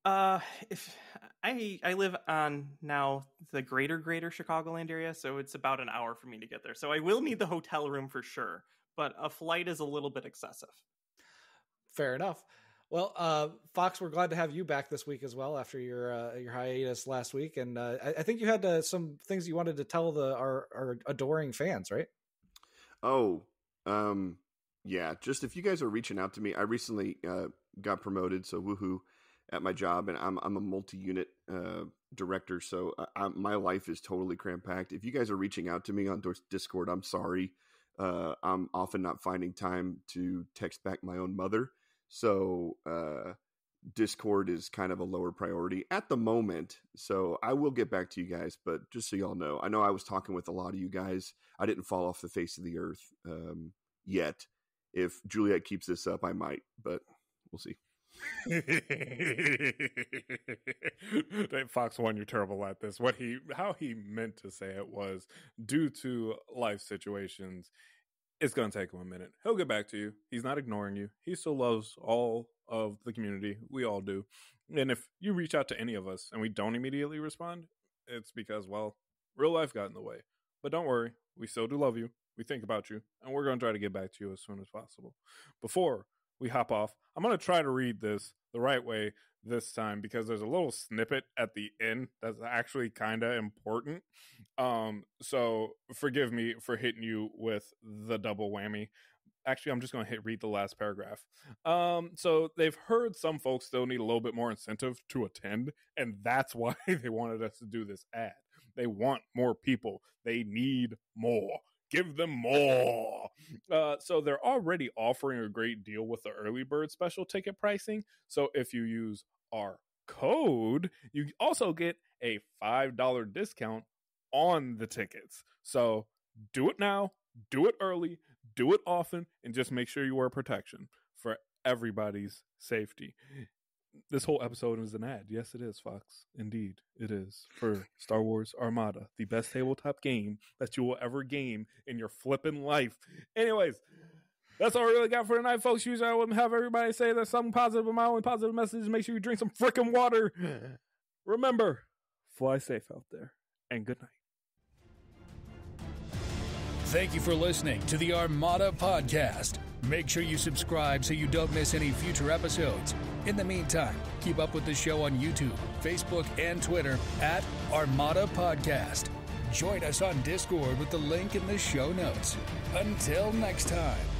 Uh, if I I live on now the greater greater Chicagoland area, so it's about an hour for me to get there. So I will need the hotel room for sure, but a flight is a little bit excessive. Fair enough. Well, uh, Fox, we're glad to have you back this week as well after your uh, your hiatus last week, and uh, I, I, think you had uh, some things you wanted to tell the our, our adoring fans, right? Oh, um, yeah. Just if you guys are reaching out to me, I recently uh, got promoted, so woohoo at my job, and I'm I'm a multi-unit uh, director, so I, my life is totally cram packed. If you guys are reaching out to me on Discord, I'm sorry. Uh, I'm often not finding time to text back my own mother, so uh, Discord is kind of a lower priority at the moment. So I will get back to you guys, but just so y'all know, I know I was talking with a lot of you guys. I didn't fall off the face of the earth um, yet. If Juliet keeps this up, I might, but we'll see. Fox One, you're terrible at this. What he, how he meant to say it was, due to life situations, it's going to take him a minute. He'll get back to you. He's not ignoring you. He still loves all of the community. We all do. And if you reach out to any of us and we don't immediately respond, it's because, well, real life got in the way. But don't worry, we still do love you. We think about you, and we're going to try to get back to you as soon as possible. Before we hop off, I'm going to try to read this the right way this time because there's a little snippet at the end that's actually kind of important. Um, so forgive me for hitting you with the double whammy. Actually, I'm just going to hit read the last paragraph. Um, so they've heard some folks still need a little bit more incentive to attend, and that's why they wanted us to do this ad. They want more people. They need more give them more. Uh, so they're already offering a great deal with the early bird special ticket pricing. So if you use our code, you also get a $5 discount on the tickets. So do it now, do it early, do it often, and just make sure you wear protection for everybody's safety this whole episode is an ad. Yes, it is, Fox. Indeed, it is for Star Wars Armada, the best tabletop game that you will ever game in your flipping life. Anyways, that's all we really got for tonight, folks. Usually, I wouldn't have everybody say there's something positive. but My only positive message is make sure you drink some freaking water. Remember, fly safe out there, and good night. Thank you for listening to the Armada Podcast. Make sure you subscribe so you don't miss any future episodes. In the meantime, keep up with the show on YouTube, Facebook, and Twitter at Armada Podcast. Join us on Discord with the link in the show notes. Until next time.